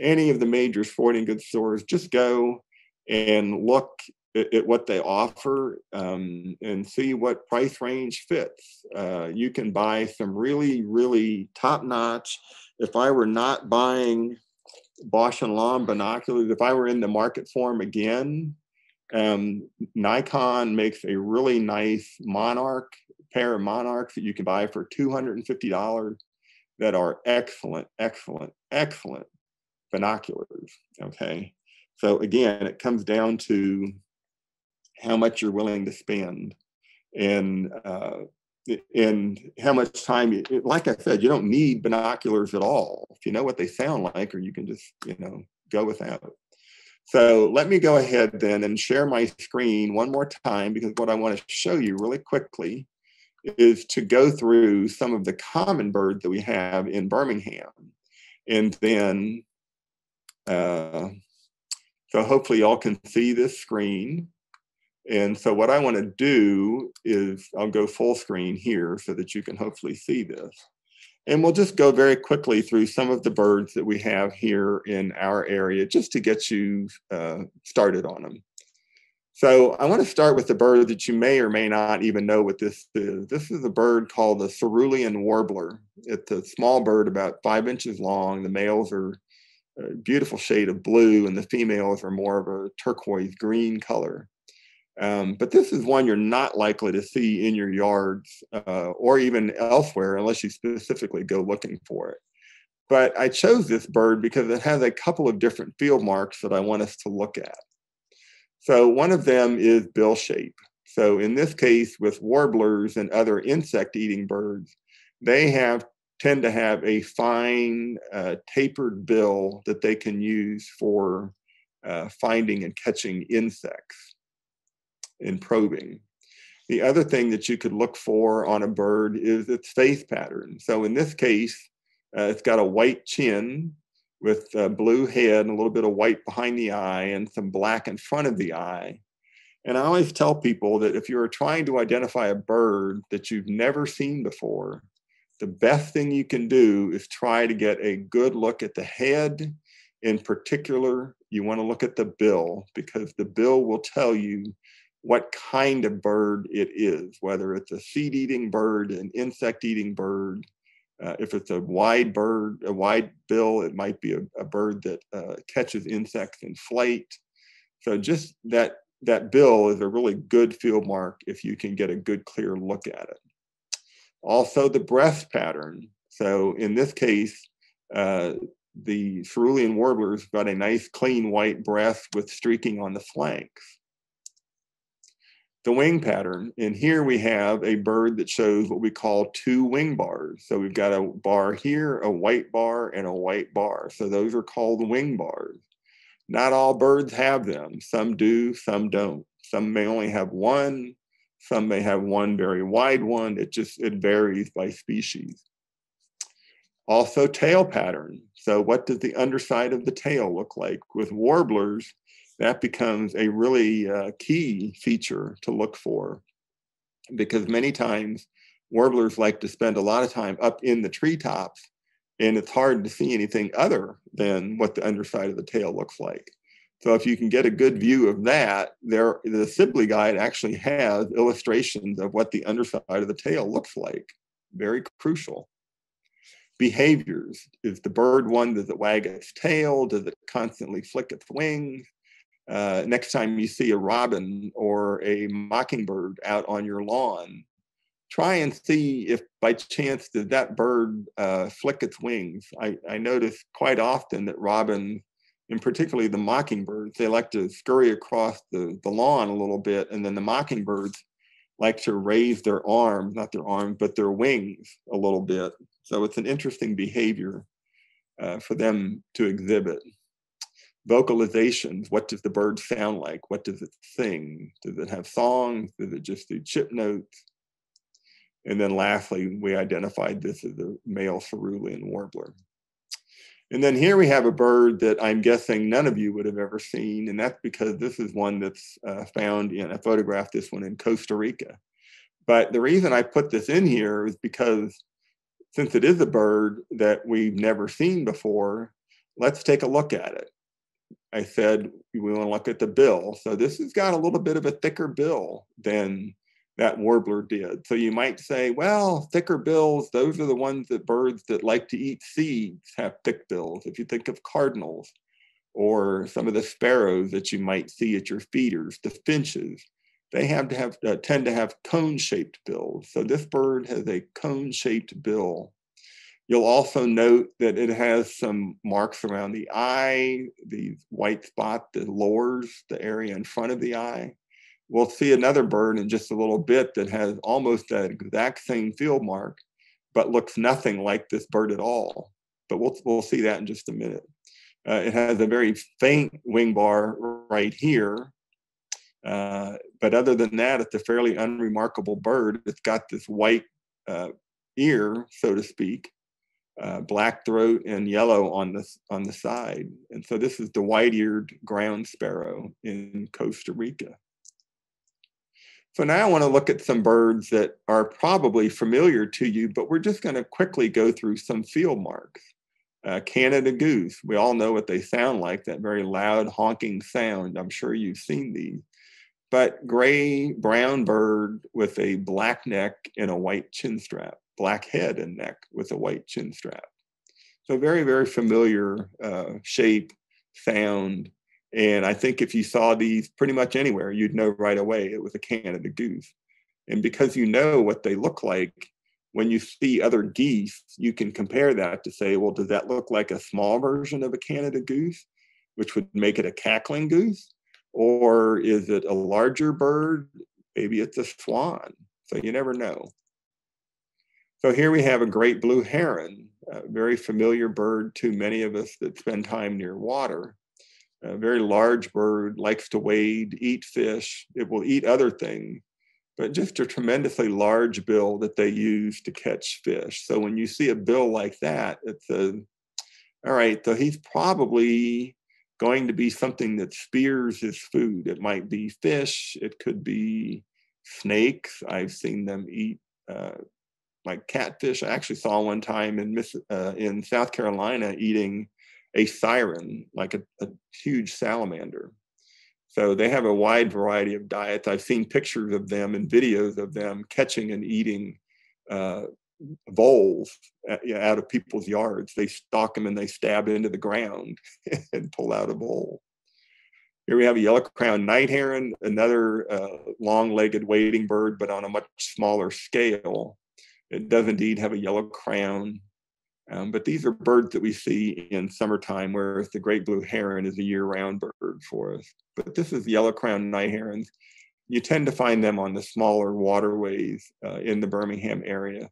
any of the major sporting goods stores. Just go and look at, at what they offer um, and see what price range fits. Uh, you can buy some really, really top notch. If I were not buying Bausch and Lomb binoculars, if I were in the market for them again, um, Nikon makes a really nice Monarch pair of Monarchs that you can buy for $250 that are excellent, excellent, excellent binoculars. Okay. So again, it comes down to how much you're willing to spend and uh, and how much time like i said you don't need binoculars at all if you know what they sound like or you can just you know go without so let me go ahead then and share my screen one more time because what i want to show you really quickly is to go through some of the common birds that we have in birmingham and then uh, so hopefully y'all can see this screen and so what I want to do is I'll go full screen here so that you can hopefully see this. And we'll just go very quickly through some of the birds that we have here in our area just to get you uh, started on them. So I want to start with the bird that you may or may not even know what this is. This is a bird called the cerulean warbler. It's a small bird about five inches long. The males are a beautiful shade of blue and the females are more of a turquoise green color. Um, but this is one you're not likely to see in your yards uh, or even elsewhere unless you specifically go looking for it. But I chose this bird because it has a couple of different field marks that I want us to look at. So one of them is bill shape. So in this case, with warblers and other insect-eating birds, they have tend to have a fine uh, tapered bill that they can use for uh, finding and catching insects in probing. The other thing that you could look for on a bird is its face pattern. So in this case, uh, it's got a white chin with a blue head and a little bit of white behind the eye and some black in front of the eye. And I always tell people that if you're trying to identify a bird that you've never seen before, the best thing you can do is try to get a good look at the head In particular, you want to look at the bill because the bill will tell you what kind of bird it is, whether it's a seed eating bird, an insect eating bird. Uh, if it's a wide bird, a wide bill, it might be a, a bird that uh, catches insects in flight. So just that that bill is a really good field mark if you can get a good clear look at it. Also the breast pattern. So in this case, uh, the cerulean warblers got a nice clean white breast with streaking on the flanks the wing pattern. And here we have a bird that shows what we call two wing bars. So we've got a bar here, a white bar, and a white bar. So those are called wing bars. Not all birds have them. Some do, some don't. Some may only have one. Some may have one very wide one. It just, it varies by species. Also tail pattern. So what does the underside of the tail look like? With warblers, that becomes a really uh, key feature to look for because many times warblers like to spend a lot of time up in the treetops and it's hard to see anything other than what the underside of the tail looks like. So if you can get a good view of that, there the Sibley guide actually has illustrations of what the underside of the tail looks like. Very crucial. Behaviors. Is the bird one, does it wag its tail? Does it constantly flick its wings? Uh, next time you see a robin or a mockingbird out on your lawn, try and see if by chance did that bird uh, flick its wings. I, I notice quite often that robins, and particularly the mockingbirds, they like to scurry across the, the lawn a little bit, and then the mockingbirds like to raise their arms, not their arms, but their wings a little bit. So it's an interesting behavior uh, for them to exhibit vocalizations what does the bird sound like? What does it sing? Does it have songs? Does it just do chip notes? And then lastly we identified this as a male cerulean warbler. And then here we have a bird that i'm guessing none of you would have ever seen and that's because this is one that's uh, found in i photographed this one in costa rica. But the reason i put this in here is because since it is a bird that we've never seen before let's take a look at it I said, we want to look at the bill. So this has got a little bit of a thicker bill than that warbler did. So you might say, well, thicker bills, those are the ones that birds that like to eat seeds have thick bills. If you think of cardinals or some of the sparrows that you might see at your feeders, the finches, they have to have uh, tend to have cone-shaped bills. So this bird has a cone-shaped bill. You'll also note that it has some marks around the eye, the white spot that lores the area in front of the eye. We'll see another bird in just a little bit that has almost that exact same field mark, but looks nothing like this bird at all. But we'll, we'll see that in just a minute. Uh, it has a very faint wing bar right here. Uh, but other than that, it's a fairly unremarkable bird. It's got this white uh, ear, so to speak, uh, black throat and yellow on the on the side. And so this is the white-eared ground sparrow in Costa Rica. So now I want to look at some birds that are probably familiar to you, but we're just going to quickly go through some field marks. Uh, Canada goose, we all know what they sound like, that very loud honking sound. I'm sure you've seen these. But gray brown bird with a black neck and a white chin strap black head and neck with a white chin strap. So very, very familiar uh, shape, sound. And I think if you saw these pretty much anywhere, you'd know right away it was a Canada goose. And because you know what they look like, when you see other geese, you can compare that to say, well, does that look like a small version of a Canada goose, which would make it a cackling goose? Or is it a larger bird? Maybe it's a swan. So you never know. So here we have a great blue heron, a very familiar bird to many of us that spend time near water. A very large bird, likes to wade, eat fish. It will eat other things, but just a tremendously large bill that they use to catch fish. So when you see a bill like that, it's a, all right, so he's probably going to be something that spears his food. It might be fish, it could be snakes. I've seen them eat uh, like catfish. I actually saw one time in uh, in South Carolina eating a siren, like a, a huge salamander. So they have a wide variety of diets. I've seen pictures of them and videos of them catching and eating uh, voles out of people's yards. They stalk them and they stab into the ground and pull out a vole. Here we have a yellow crowned night heron, another uh, long legged wading bird, but on a much smaller scale. It does indeed have a yellow crown. Um, but these are birds that we see in summertime, whereas the great blue heron is a year round bird for us. But this is yellow crowned night herons. You tend to find them on the smaller waterways uh, in the Birmingham area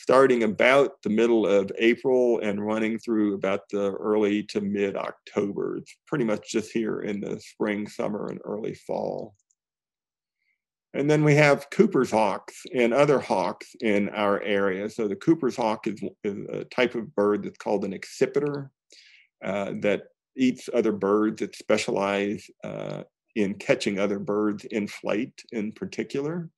starting about the middle of April and running through about the early to mid October. It's pretty much just here in the spring, summer, and early fall. And then we have Cooper's hawks and other hawks in our area. So the Cooper's hawk is, is a type of bird that's called an accipiter uh, that eats other birds that specialize uh, in catching other birds in flight in particular.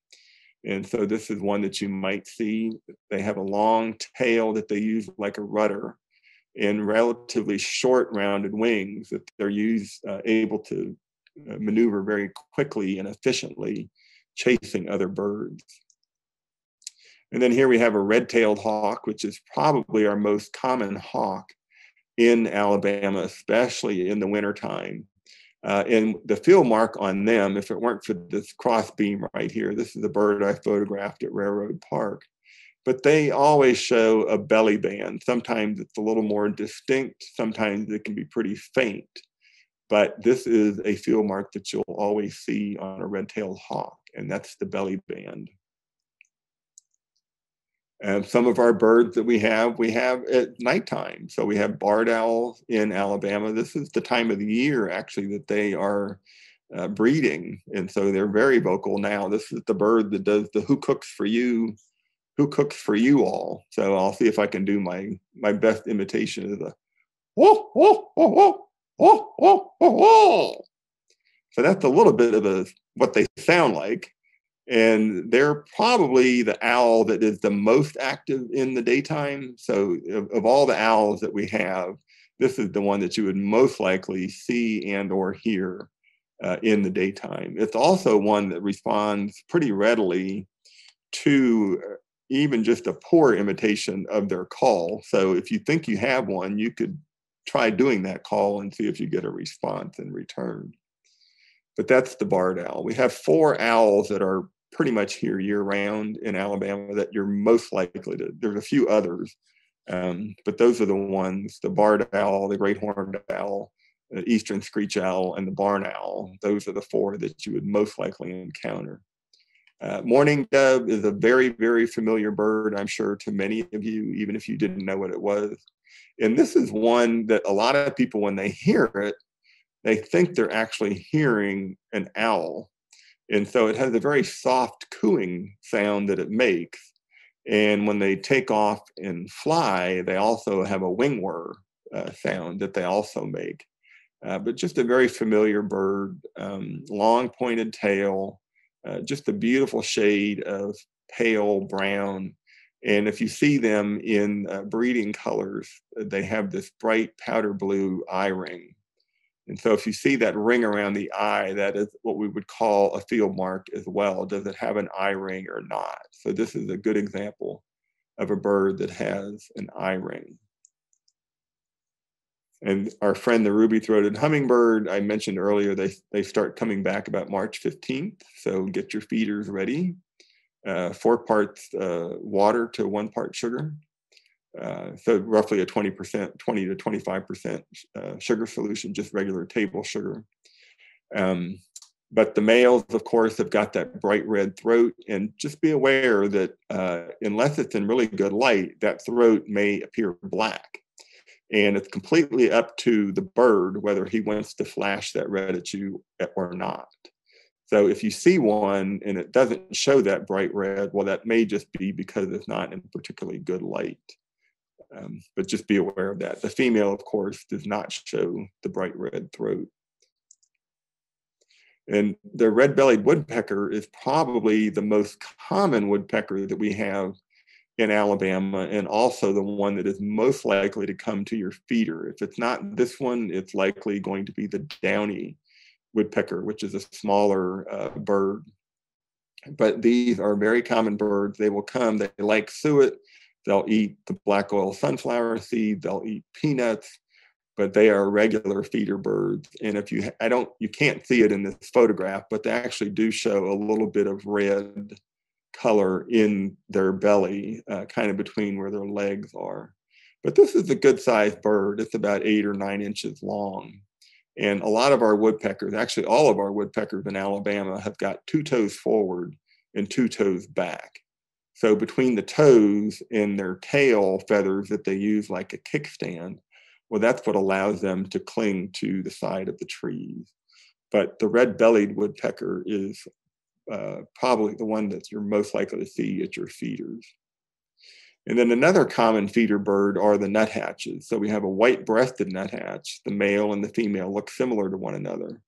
And so this is one that you might see. They have a long tail that they use like a rudder and relatively short rounded wings that they're used, uh, able to uh, maneuver very quickly and efficiently chasing other birds. And then here we have a red-tailed hawk, which is probably our most common hawk in Alabama, especially in the wintertime. Uh, and the field mark on them, if it weren't for this cross beam right here, this is the bird I photographed at Railroad Park, but they always show a belly band. Sometimes it's a little more distinct, sometimes it can be pretty faint, but this is a field mark that you'll always see on a red-tailed hawk, and that's the belly band. And some of our birds that we have, we have at nighttime. So we have barred owls in Alabama. This is the time of the year actually that they are uh, breeding. And so they're very vocal now. This is the bird that does the who cooks for you, who cooks for you all. So I'll see if I can do my my best imitation of the whoa, whoa, whoa, whoa, whoa, whoa, whoa. So that's a little bit of a what they sound like and they're probably the owl that is the most active in the daytime. So, of, of, all the owls that we have, this is the one that you would most likely see and or hear uh, in the daytime. It's also one that responds pretty readily to uh, even just a poor imitation of their call. So, if you think you have one, you could try doing that call and see if you get a response in return but that's the barred owl. We have four owls that are pretty much here year round in Alabama that you're most likely to. There's a few others, um, but those are the ones: the barred owl, the great horned owl, the eastern screech owl, and the barn owl. Those are the four that you would most likely encounter. Uh, mourning dove is a very, very familiar bird, I'm sure, to many of you, even if you didn't know what it was. And this is one that a lot of people, when they hear it, they think they're actually hearing an owl. And so it has a very soft cooing sound that it makes. And when they take off and fly, they also have a wing whir uh, sound that they also make. Uh, but just a very familiar bird, um, long pointed tail, uh, just a beautiful shade of pale brown. And if you see them in uh, breeding colors, they have this bright powder blue eye ring. And so if you see that ring around the eye, that is what we would call a field mark as well. Does it have an eye ring or not? So this is a good example of a bird that has an eye ring. And our friend, the ruby-throated hummingbird, I mentioned earlier, they, they start coming back about March 15th. So get your feeders ready. Uh, four parts uh, water to one part sugar. Uh, so roughly a 20%, 20 to 25% uh, sugar solution, just regular table sugar. Um, but the males, of course, have got that bright red throat, and just be aware that uh, unless it's in really good light, that throat may appear black. And it's completely up to the bird whether he wants to flash that red at you or not. So if you see one and it doesn't show that bright red, well, that may just be because it's not in particularly good light. Um, but just be aware of that. The female, of course, does not show the bright red throat. And the red-bellied woodpecker is probably the most common woodpecker that we have in Alabama and also the one that is most likely to come to your feeder. If it's not this one, it's likely going to be the downy woodpecker, which is a smaller uh, bird. But these are very common birds. They will come, they like suet, they'll eat the black oil sunflower seed, they'll eat peanuts, but they are regular feeder birds. And if you, I don't, you can't see it in this photograph, but they actually do show a little bit of red color in their belly, uh, kind of between where their legs are. But this is a good sized bird. It's about eight or nine inches long. And a lot of our woodpeckers, actually all of our woodpeckers in Alabama, have got two toes forward and two toes back. So between the toes and their tail feathers that they use like a kickstand, well, that's what allows them to cling to the side of the trees. But the red-bellied woodpecker is uh, probably the one that you're most likely to see at your feeders. And then another common feeder bird are the nuthatches. So we have a white-breasted nuthatch. The male and the female look similar to one another.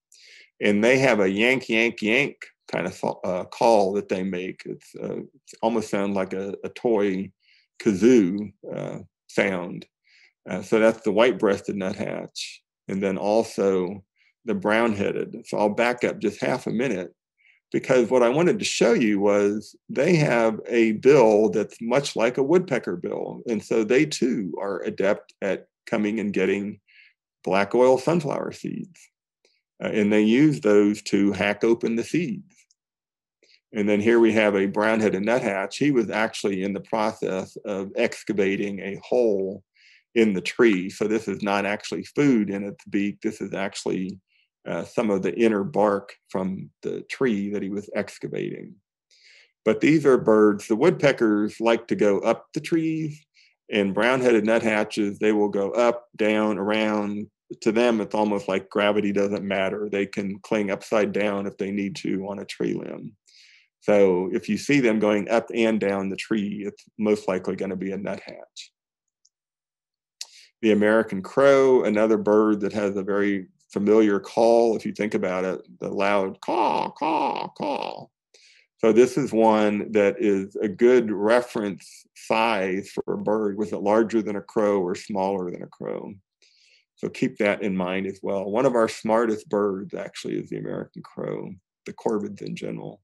And they have a yank, yank, yank kind of uh, call that they make. It's uh, it almost sounds like a, a toy kazoo uh, sound. Uh, so that's the white-breasted nuthatch. And then also the brown-headed. So I'll back up just half a minute because what I wanted to show you was they have a bill that's much like a woodpecker bill. And so they too are adept at coming and getting black oil sunflower seeds. Uh, and they use those to hack open the seeds. And then here we have a brown-headed nuthatch. He was actually in the process of excavating a hole in the tree. So this is not actually food in its beak. This is actually uh, some of the inner bark from the tree that he was excavating. But these are birds, the woodpeckers like to go up the trees, and brown-headed nuthatches, they will go up, down, around. To them, it's almost like gravity doesn't matter. They can cling upside down if they need to on a tree limb. So if you see them going up and down the tree, it's most likely going to be a nuthatch. The American crow, another bird that has a very familiar call, if you think about it, the loud caw, caw, caw. So this is one that is a good reference size for a bird. Was it larger than a crow or smaller than a crow? So keep that in mind as well. One of our smartest birds actually is the American crow, the corvids in general.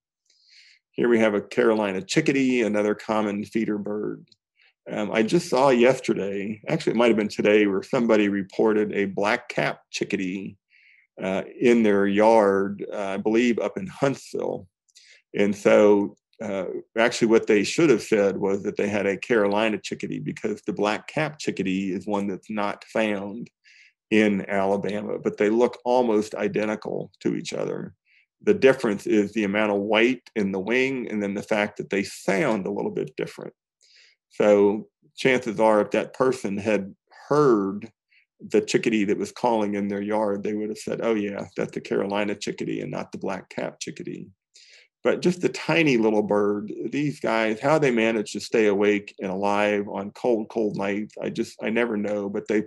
Here we have a Carolina chickadee, another common feeder bird. Um, I just saw yesterday, actually, it might have been today, where somebody reported a black cap chickadee uh, in their yard, uh, I believe up in Huntsville. And so, uh, actually, what they should have said was that they had a Carolina chickadee because the black cap chickadee is one that's not found in Alabama, but they look almost identical to each other. The difference is the amount of white in the wing and then the fact that they sound a little bit different. So, chances are, if that person had heard the chickadee that was calling in their yard, they would have said, oh, yeah, that's the Carolina chickadee and not the black cap chickadee. But just the tiny little bird, these guys, how they manage to stay awake and alive on cold, cold nights, I just, I never know. But they,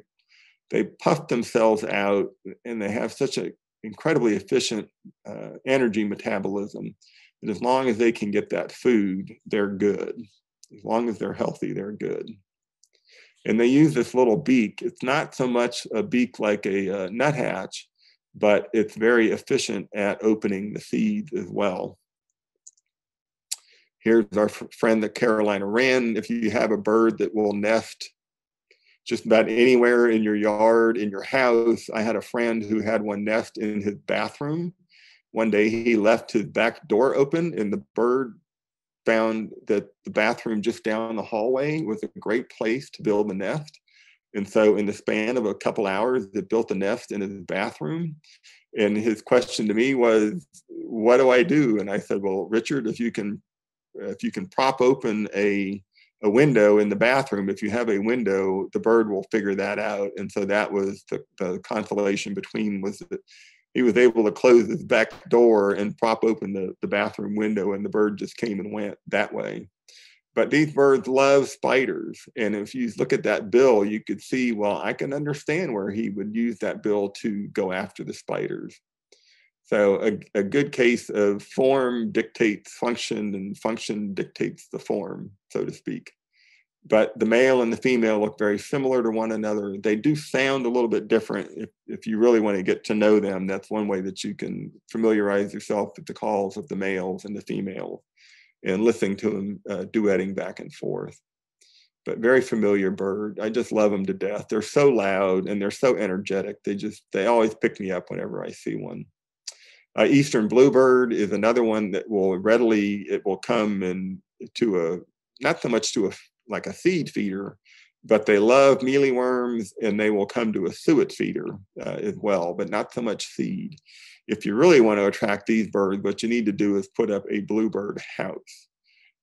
they puff themselves out and they have such an incredibly efficient uh, energy metabolism And as long as they can get that food, they're good. As long as they're healthy, they're good and they use this little beak. It's not so much a beak like a uh, nuthatch, but it's very efficient at opening the seeds as well. Here's our friend, the Carolina wren. If you have a bird that will nest just about anywhere in your yard, in your house, I had a friend who had one nest in his bathroom. One day he left his back door open and the bird found that the bathroom just down the hallway was a great place to build the nest. And so, in the span of a couple hours, it built a nest in his bathroom. And his question to me was, "What do I do?" And I said, "Well, Richard, if you can, if you can prop open a a window in the bathroom, if you have a window, the bird will figure that out." And so that was the, the consolation between was that he was able to close his back door and prop open the, the bathroom window and the bird just came and went that way. But these birds love spiders. And if you look at that bill you could see well i can understand where he would use that bill to go after the spiders so a, a good case of form dictates function and function dictates the form so to speak but the male and the female look very similar to one another. They do sound a little bit different. If, if you really want to get to know them, that's one way that you can familiarize yourself with the calls of the males and the females and listening to them uh, duetting back and forth. But very familiar bird. I just love them to death. They're so loud and they're so energetic. They just, they always pick me up whenever I see one. Uh, Eastern bluebird is another one that will readily, it will come and to a, not so much to a like a seed feeder, but they love mealyworms and they will come to a suet feeder uh, as well, but not so much seed. If you really want to attract these birds, what you need to do is put up a bluebird house.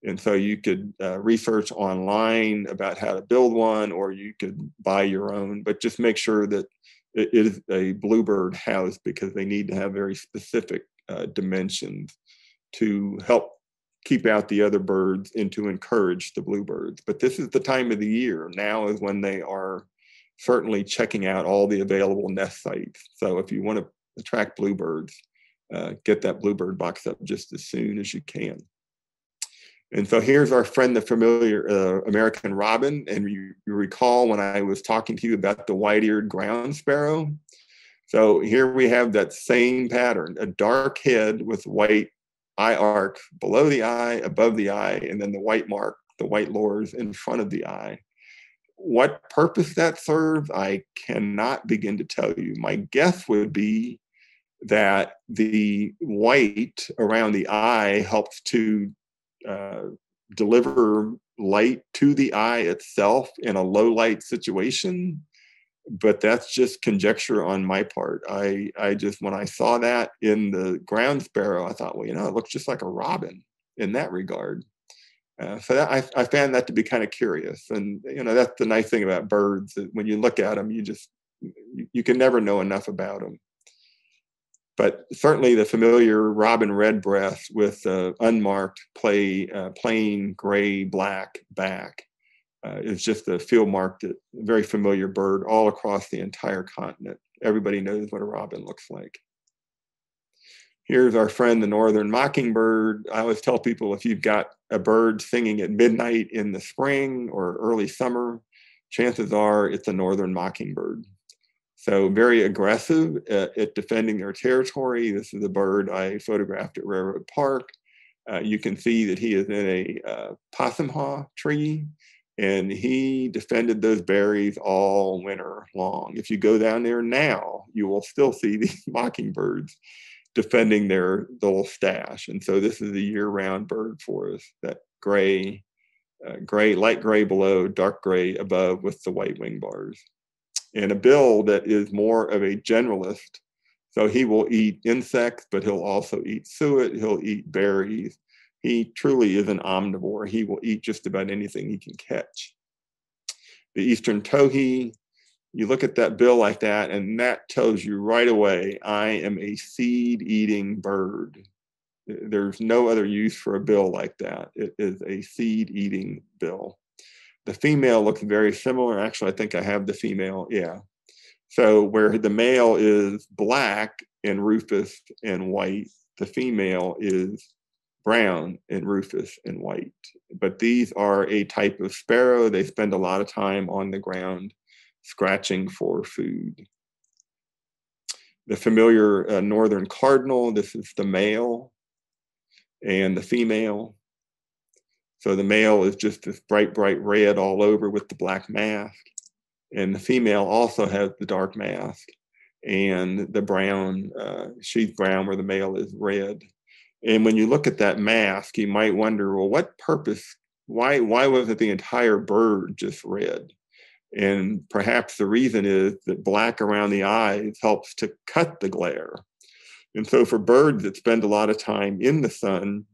And so you could uh, research online about how to build one, or you could buy your own, but just make sure that it is a bluebird house because they need to have very specific uh, dimensions to help keep out the other birds and to encourage the bluebirds. But this is the time of the year. Now is when they are certainly checking out all the available nest sites. So if you want to attract bluebirds, uh, get that bluebird box up just as soon as you can. And so here's our friend, the familiar uh, American robin. And you, you, recall when I was talking to you about the white-eared ground sparrow. So here we have that same pattern, a dark head with white eye arc below the eye, above the eye, and then the white mark, the white lores in front of the eye. What purpose that serves, I cannot begin to tell you. My guess would be that the white around the eye helps to uh, deliver light to the eye itself in a low light situation but that's just conjecture on my part. I I just when I saw that in the ground sparrow, I thought, well, you know, it looks just like a robin in that regard. Uh, so that, I, I found that to be kind of curious, and you know that's the nice thing about birds. That when you look at them, you just you, you can never know enough about them. But certainly the familiar robin redbreast with uh, unmarked play, uh, plain gray black back uh, is just a field marked, very familiar bird all across the entire continent. Everybody knows what a robin looks like. Here's our friend, the northern mockingbird. I always tell people if you've got a bird singing at midnight in the spring or early summer, chances are it's a northern mockingbird. So very aggressive at, at defending their territory. This is a bird I photographed at Railroad Park. Uh, you can see that he is in a uh, possum haw tree and he defended those berries all winter long. If you go down there now, you will still see these mockingbirds defending their little stash. And so this is a year-round bird for us. That gray, uh, gray, light gray below, dark gray above, with the white wing bars, and a bill that is more of a generalist. So he will eat insects, but he'll also eat suet. He'll eat berries he truly is an omnivore. He will eat just about anything he can catch. The eastern towhee, you look at that bill like that, and that tells you right away, I am a seed eating bird. There's no other use for a bill like that. It is a seed eating bill. The female looks very similar. Actually, I think I have the female. Yeah. So, where the male is black and rufous and white, the female is brown and rufous and white. But these are a type of sparrow. They spend a lot of time on the ground scratching for food. The familiar uh, northern cardinal, this is the male and the female. So the male is just this bright, bright red all over with the black mask. And the female also has the dark mask and the brown, uh, she's brown where the male is red. And when you look at that mask, you might wonder, well, what purpose? Why, why wasn't the entire bird just red? And perhaps the reason is that black around the eyes helps to cut the glare. And so for birds that spend a lot of time in the sun,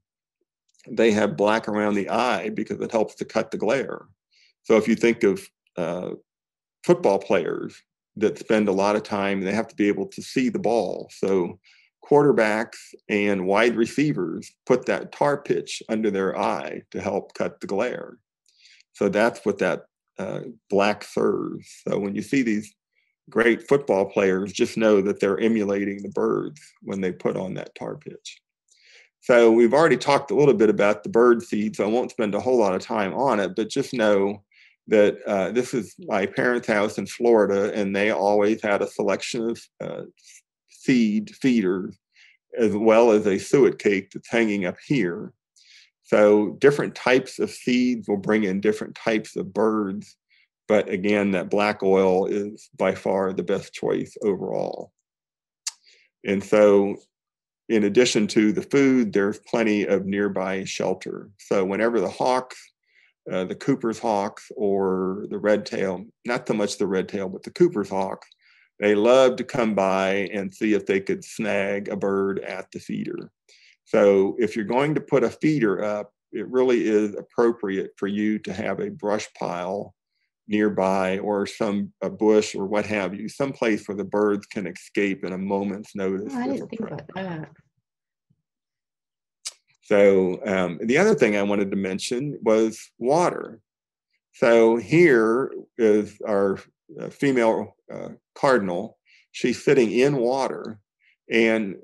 they have black around the eye because it helps to cut the glare. So if you think of uh, football players that spend a lot of time, they have to be able to see the ball. So quarterbacks and wide receivers put that tar pitch under their eye to help cut the glare. So that's what that uh, black serves. So when you see these great football players, just know that they're emulating the birds when they put on that tar pitch. So we've already talked a little bit about the bird seed, so I won't spend a whole lot of time on it, but just know that uh, this is my parents' house in Florida, and they always had a selection of uh, seed feeders as well as a suet cake that's hanging up here. So different types of seeds will bring in different types of birds. But again, that black oil is by far the best choice overall. And so in addition to the food, there's plenty of nearby shelter. So whenever the hawks, uh, the Cooper's hawks or the red tail, not so much the red tail, but the Cooper's hawk, they love to come by and see if they could snag a bird at the feeder. So if you're going to put a feeder up, it really is appropriate for you to have a brush pile nearby or some a bush or what have you, some place where the birds can escape in a moment's notice. Oh, I didn't think about that. So um, the other thing I wanted to mention was water. So here is our uh, female uh, cardinal. She's sitting in water. And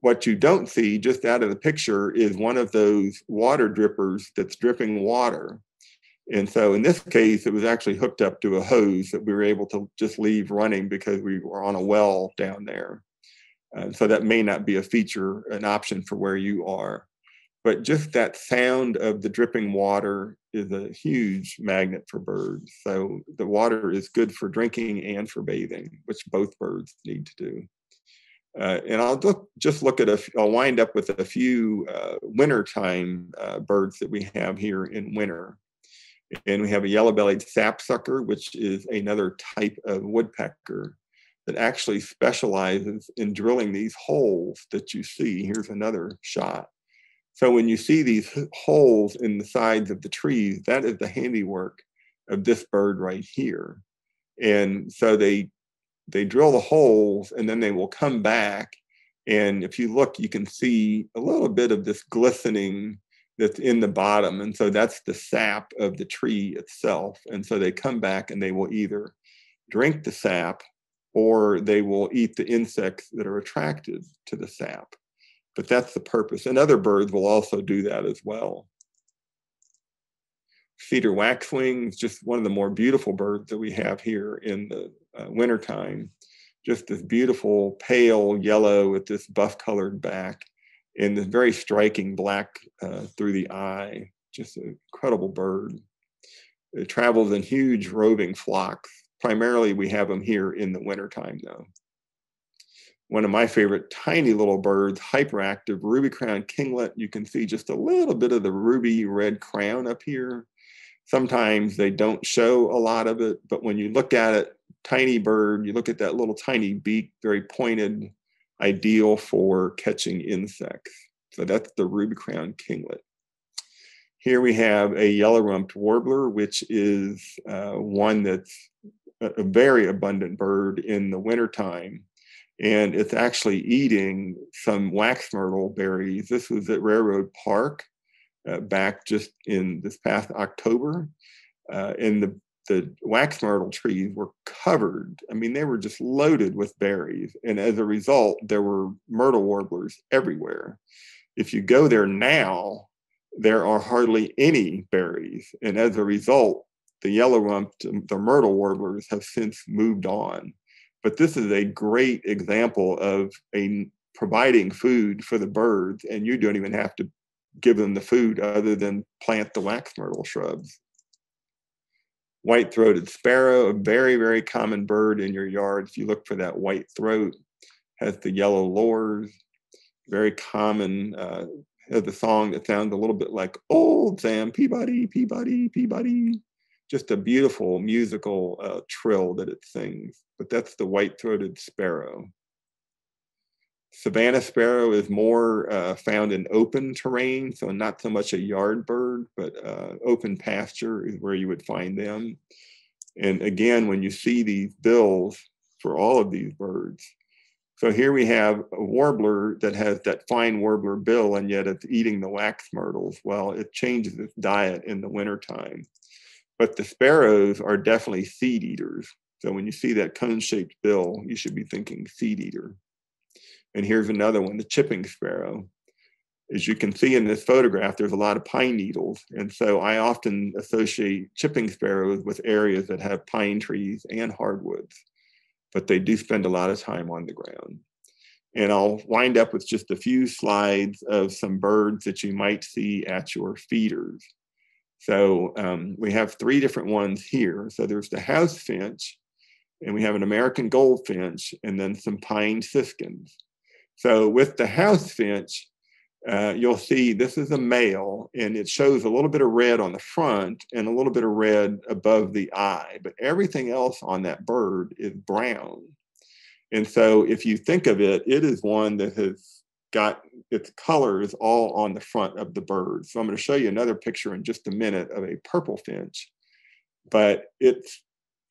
what you don't see just out of the picture is one of those water drippers that's dripping water. And so in this case, it was actually hooked up to a hose that we were able to just leave running because we were on a well down there. Uh, so that may not be a feature, an option for where you are. But just that sound of the dripping water is a huge magnet for birds. So the water is good for drinking and for bathing, which both birds need to do. Uh, and I'll look, just look at a, I'll wind up with a few uh, wintertime uh, birds that we have here in winter. And we have a yellow-bellied sapsucker, which is another type of woodpecker that actually specializes in drilling these holes that you see. Here's another shot. So when you see these holes in the sides of the trees, that is the handiwork of this bird right here. And so they they drill the holes and then they will come back. And if you look, you can see a little bit of this glistening that's in the bottom. And so that's the sap of the tree itself. And so they come back and they will either drink the sap or they will eat the insects that are attracted to the sap but that's the purpose. And other birds will also do that as well. Cedar waxwing is just one of the more beautiful birds that we have here in the uh, wintertime. Just this beautiful pale yellow with this buff colored back and this very striking black uh, through the eye. Just an incredible bird. It travels in huge roving flocks. Primarily, we have them here in the wintertime, though one of my favorite tiny little birds, hyperactive ruby crown kinglet. You can see just a little bit of the ruby red crown up here. Sometimes they don't show a lot of it, but when you look at it, tiny bird, you look at that little tiny beak, very pointed, ideal for catching insects. So that's the ruby crown kinglet. Here we have a yellow-rumped warbler, which is uh, one that's a very abundant bird in the wintertime and it's actually eating some wax myrtle berries. This was at Railroad Park uh, back just in this past October. Uh, and the, the wax myrtle trees were covered. I mean, they were just loaded with berries. And as a result, there were myrtle warblers everywhere. If you go there now, there are hardly any berries. And as a result, the yellow rumped, the myrtle warblers have since moved on. But this is a great example of a providing food for the birds, and you don't even have to give them the food other than plant the wax myrtle shrubs. White-throated sparrow, a very, very common bird in your yard. If you look for that white throat, has the yellow lores, very common, uh, has a song that sounds a little bit like old Sam Peabody, Peabody, Peabody just a beautiful musical uh, trill that it sings. But that's the white-throated sparrow. Savannah sparrow is more uh, found in open terrain, so not so much a yard bird, but uh, open pasture is where you would find them. And again, when you see these bills for all of these birds, so here we have a warbler that has that fine warbler bill, and yet it's eating the wax myrtles. Well, it changes its diet in the wintertime. But the sparrows are definitely seed eaters. So when you see that cone-shaped bill, you should be thinking seed eater. And here's another one, the chipping sparrow. as you can see in this photograph, there's a lot of pine needles. And so I often associate chipping sparrows with areas that have pine trees and hardwoods, but they do spend a lot of time on the ground. And I'll wind up with just a few slides of some birds that you might see at your feeders. So um, we have three different ones here. So there's the house finch, and we have an American goldfinch, and then some pine siskins. So with the house finch, uh, you'll see this is a male and it shows a little bit of red on the front and a little bit of red above the eye, but everything else on that bird is brown. And so if you think of it, it is one that has got its colors all on the front of the bird. So I'm going to show you another picture in just a minute of a purple finch, but it's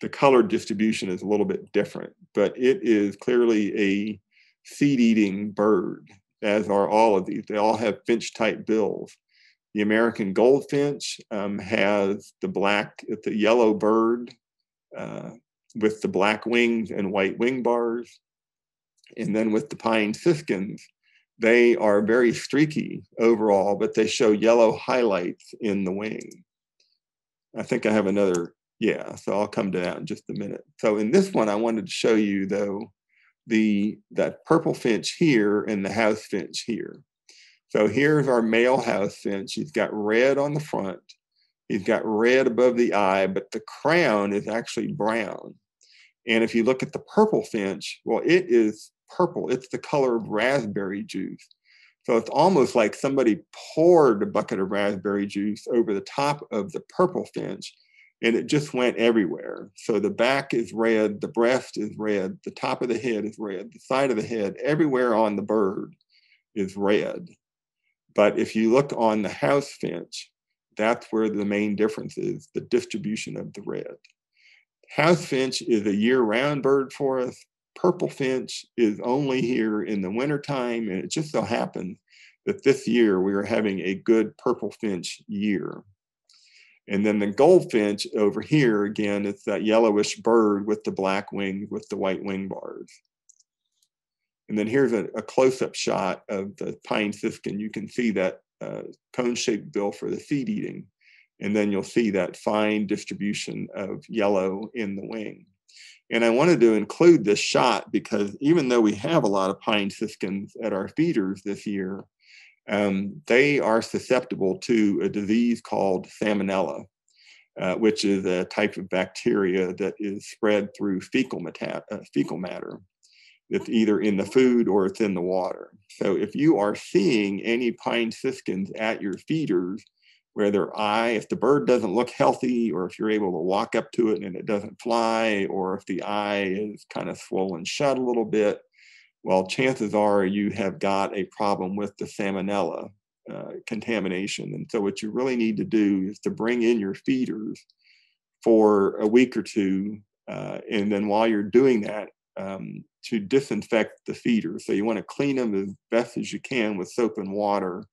the color distribution is a little bit different, but it is clearly a seed eating bird as are all of these. They all have finch type bills. The American goldfinch um, has the black, a yellow bird uh, with the black wings and white wing bars. And then with the pine siskins, they are very streaky overall, but they show yellow highlights in the wing. I think I have another, yeah, so I'll come to that in just a minute. So in this one, I wanted to show you though, the that purple finch here and the house finch here. So here's our male house finch. He's got red on the front. He's got red above the eye, but the crown is actually brown. And if you look at the purple finch, well, it is purple. It's the color of raspberry juice. So it's almost like somebody poured a bucket of raspberry juice over the top of the purple finch and it just went everywhere. So the back is red, the breast is red, the top of the head is red, the side of the head, everywhere on the bird is red. But if you look on the house finch, that's where the main difference is the distribution of the red. House finch is a year round bird for us. Purple finch is only here in the wintertime. And it just so happens that this year we are having a good purple finch year. And then the goldfinch over here, again, it's that yellowish bird with the black wing, with the white wing bars. And then here's a, a close-up shot of the pine siskin. You can see that uh, cone-shaped bill for the seed eating. And then you'll see that fine distribution of yellow in the wing. And I wanted to include this shot because even though we have a lot of pine siskins at our feeders this year, um, they are susceptible to a disease called salmonella, uh, which is a type of bacteria that is spread through fecal, meta- uh, fecal matter. It's either in the food or it's in the water. So if you are seeing any pine siskins at your feeders, where their eye, if the bird doesn't look healthy, or if you're able to walk up to it and it doesn't fly, or if the eye is kind of swollen shut a little bit, well, chances are you have got a problem with the salmonella uh, contamination. And so, what you really need to do is to bring in your feeders for a week or two. Uh, and then, while you're doing that, um, to disinfect the feeders. So, you want to clean them as best as you can with soap and water.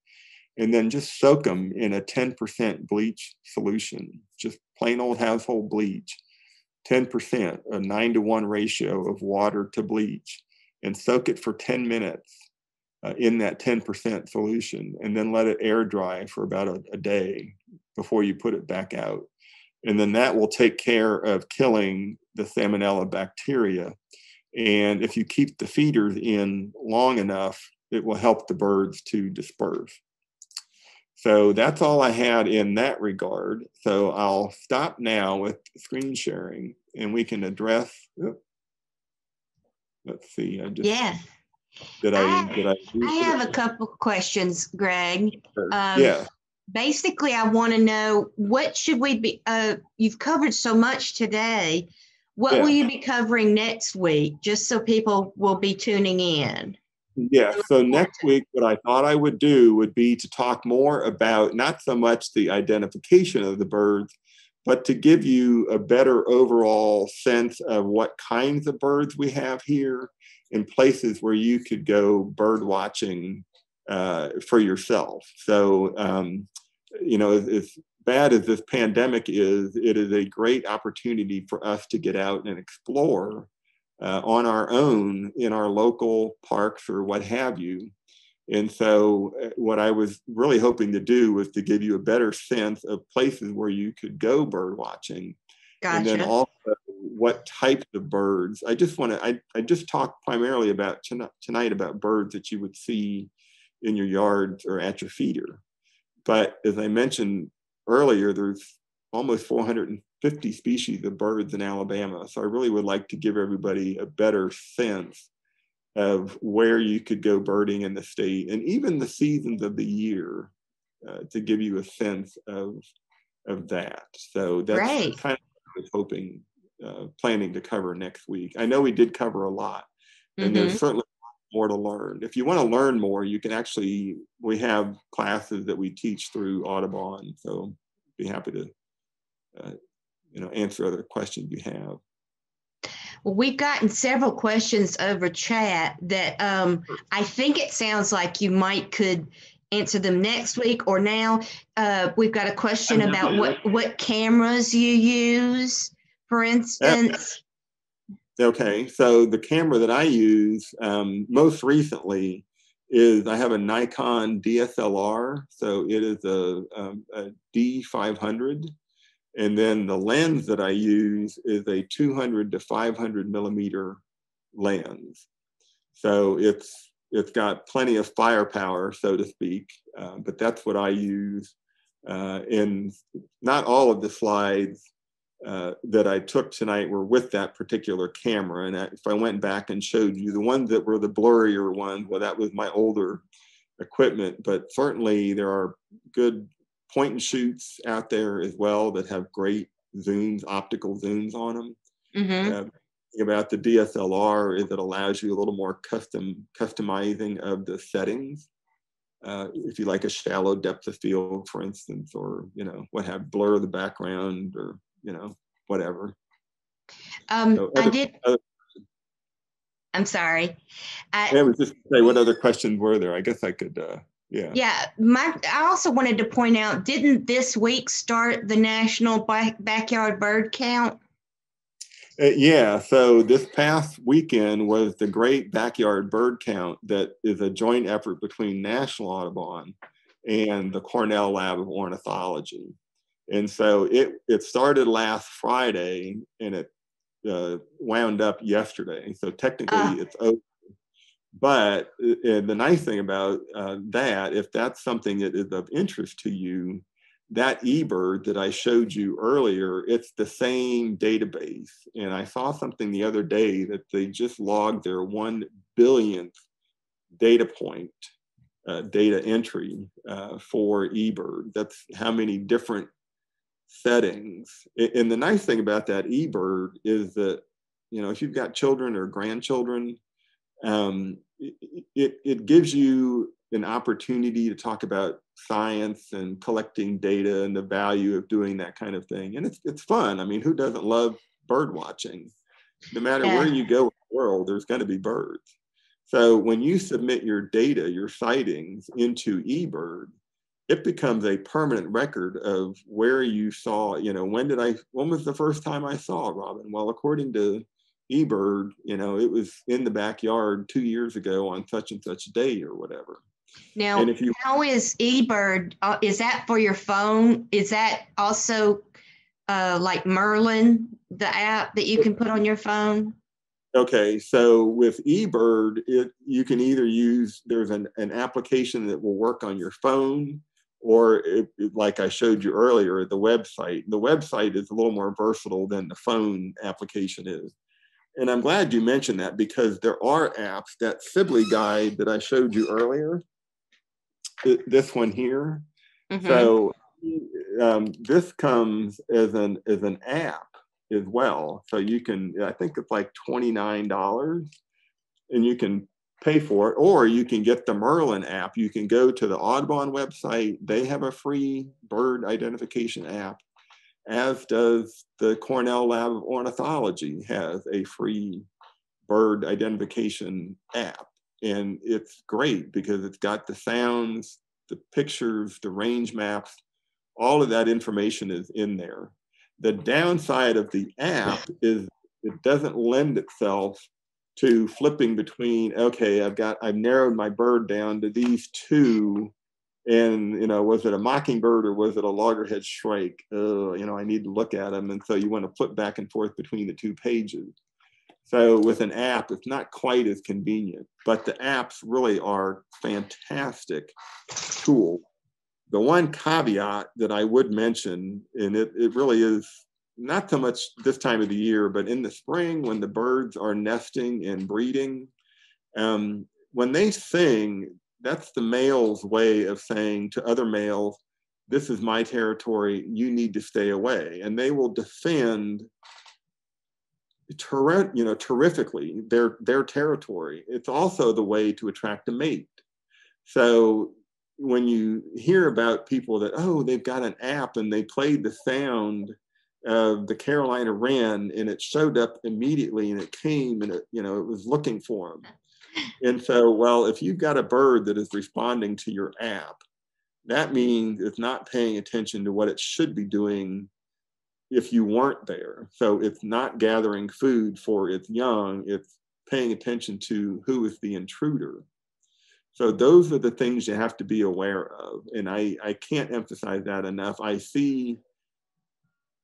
And then just soak them in a 10% bleach solution, just plain old household bleach. 10%, a nine to one ratio of water to bleach and soak it for 10 minutes uh, in that 10% solution and then let it air dry for about a, a, day before you put it back out. And then that will take care of killing the salmonella bacteria. And if you keep the feeders in long enough, it will help the birds to disperse. So that's all I had in that regard. So I'll stop now with screen sharing and we can address. Let's see. I just yeah. Did I, I did I? I have a couple questions, Greg. Um, yeah. Basically, I want to know what should we be? Uh, you've covered so much today. What yeah. will you be covering next week, just so people will be tuning in? Yeah. So next week, what I thought I would do would be to talk more about not so much the identification of the birds, but to give you a better overall sense of what kinds of birds we have here in places where you could go bird watching uh, for yourself. So, um, you know, as, as, bad as this pandemic is, it is a great opportunity for us to get out and explore uh, on our own in our local parks or what have you. And so, uh, what I was really hoping to do was to give you a better sense of places where you could go bird watching. Gotcha. And then also what types of birds. I just want to, I, I just talked primarily about tonight, tonight about birds that you would see in your yard or at your feeder. But as I mentioned earlier, there's almost 450 species of birds in Alabama. So I really would like to give everybody a better sense of where you could go birding in the state and even the seasons of the year uh, to give you a sense of of that. So that's kind of what I was hoping, uh, planning to cover next week. I know we did cover a lot, and Mhm. there's certainly more to learn. If you want to learn more, you can actually we have classes that we teach through Audubon. So be happy to uh, you know answer other questions you have. Well, we've gotten several questions over chat that um, I think it sounds like you might could answer them next week or now. Uh, we've got a question about what what cameras you use, for instance. Okay, so the camera that I use um, most recently is I have a Nikon DSLR, so it is a, um, a D500, and then the lens that I use is a 200 to 500 millimeter lens. So it's it's got plenty of firepower, so to speak, uh, but that's what I use. Uh, and not all of the slides uh, that I took tonight were with that particular camera. And I, if I went back and showed you the ones that were the blurrier ones, well, that was my older equipment. But certainly there are good point and shoots out there as well that have great zooms, optical zooms on them. Mhm. Uh, about the DSLR is it allows you a little more custom customizing of the settings. Uh, if you like a shallow depth of field, for instance, or you know what have blur the background or you know whatever. Um, So I did. other- I'm sorry. I, I was just say what other questions were there? I guess I could. Uh, yeah. Yeah, my I also wanted to point out, didn't this week start the national back, backyard bird count? Uh, yeah, so this past weekend was the Great Backyard Bird Count that is a joint effort between National Audubon and the Cornell Lab of Ornithology. And so it, it started last Friday and it uh, wound up yesterday. So technically Ah. it's over. But uh, the nice thing about uh, that, if that's something that is of interest to you, that eBird that I showed you earlier, it's the same database. And I saw something the other day that they just logged their one billionth data point, uh, data entry uh, for eBird. That's how many different settings. And the nice thing about that eBird is that, you know, if you've got children or grandchildren, um, it, it, gives you an opportunity to talk about science and collecting data and the value of doing that kind of thing. And it's, it's fun. I mean, who doesn't love bird watching? No matter Yeah. where you go in the world, there's going to be birds. So when you submit your data, your sightings into eBird, it becomes a permanent record of where you saw, you know, when did I, when was the first time I saw robin? Well, according to eBird, you know, it was in the backyard two years ago on such and such day or whatever. Now, And if you how is eBird? Uh, is that for your phone? Is that also uh, like Merlin, the app that you can put on your phone? Okay, so with eBird, it you can either use there's an, an application that will work on your phone, or it, it- like I showed you earlier, the website. The website is a little more versatile than the phone application is. And I'm glad you mentioned that because there are apps, that Sibley guide that I showed you earlier, this one here. Mhm. So um, this comes as an as an app as well. So you can, I think it's like twenty nine dollars, and you can pay for it, or you can get the Merlin app. You can go to the Audubon website. They have a free bird identification app, as does the Cornell Lab of Ornithology has a free bird identification app. And it's great because it's got the sounds, the pictures, the range maps, all of that information is in there. The downside of the app is it doesn't lend itself to flipping between okay i've got i've narrowed my bird down to these two and you know was it a mockingbird or was it a loggerhead shrike? Uh, you know i need to look at them and so you want to flip back and forth between the two pages. So with an app it's not quite as convenient but the apps really are fantastic tool. The one caveat that i would mention and it, it really is not so much this time of the year, but in the spring when the birds are nesting and breeding, um, when they sing, that's the male's way of saying to other males, this is my territory, you need to stay away. And they will defend ter- you know, terrifically their, their territory. It's also the way to attract a mate. So when you hear about people that, oh, they've got an app and they played the sound of the Carolina wren and it showed up immediately and it came and it, you know, it was looking for them. And so, well, if you've got a bird that is responding to your app, that means it's not paying attention to what it should be doing if you weren't there. So it's not gathering food for its young, it's paying attention to who is the intruder. So those are the things you have to be aware of. And I, I can't emphasize that enough. I see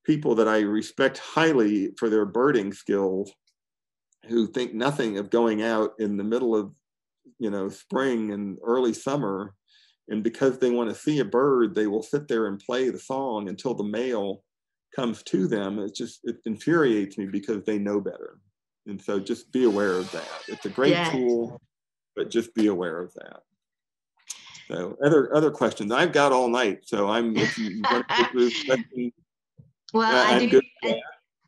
people that I respect highly for their birding skills who think nothing of going out in the middle of you know spring and early summer. And because they want to see a bird they will sit there and play the song until the male comes to them. It just it infuriates me because they know better. And so just be aware of that. It's a great yes. tool but just be aware of that. So other other questions? I've got all night so i'm if you, want to well, I do.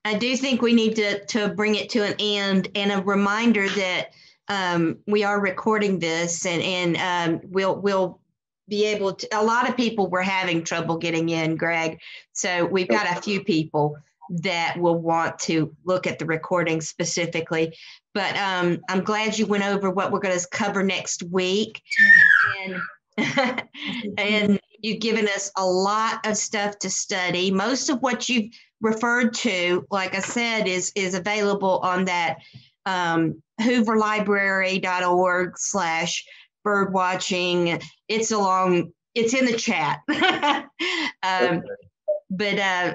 I, do think we need to to bring it to an end, and a reminder that um, we are recording this, and and um, we'll we'll be able to. A lot of people were having trouble getting in, Greg. So we've got a few people that will want to look at the recording specifically. But um, I'm glad you went over what we're going to cover next week, and and You've given us a lot of stuff to study. Most of what you've referred to, like I said, is is available on that um, hooverlibrary.org slash bird watching. It's along, it's in the chat. um, but uh,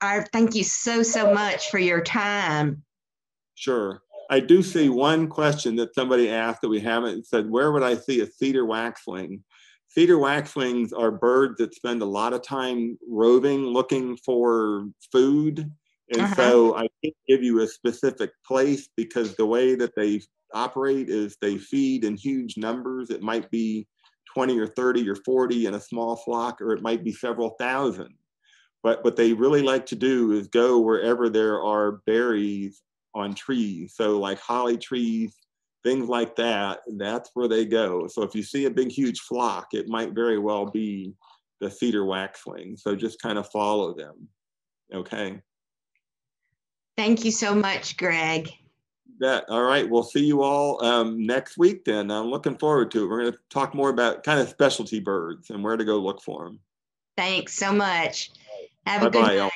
I thank you so, so much for your time. Sure. I do see one question that somebody asked that we haven't said, where would I see a cedar waxwing? Cedar waxwings are birds that spend a lot of time roving, looking for food. And uh-huh. so I can't give you a specific place because the way that they operate is they feed in huge numbers. It might be 20 or 30 or 40 in a small flock, or it might be several thousand. But what they really like to do is go wherever there are berries on trees. So, like holly trees, things like that, that's where they go. So if you see a big, huge flock, it might very well be the cedar waxwing. So just kind of follow them. Okay. Thank you so much, Greg. That all right. We'll see you all um, next week. Then I'm looking forward to it. We're going to talk more about kind of specialty birds and where to go look for them. Thanks so much. Have Bye-bye, a good night.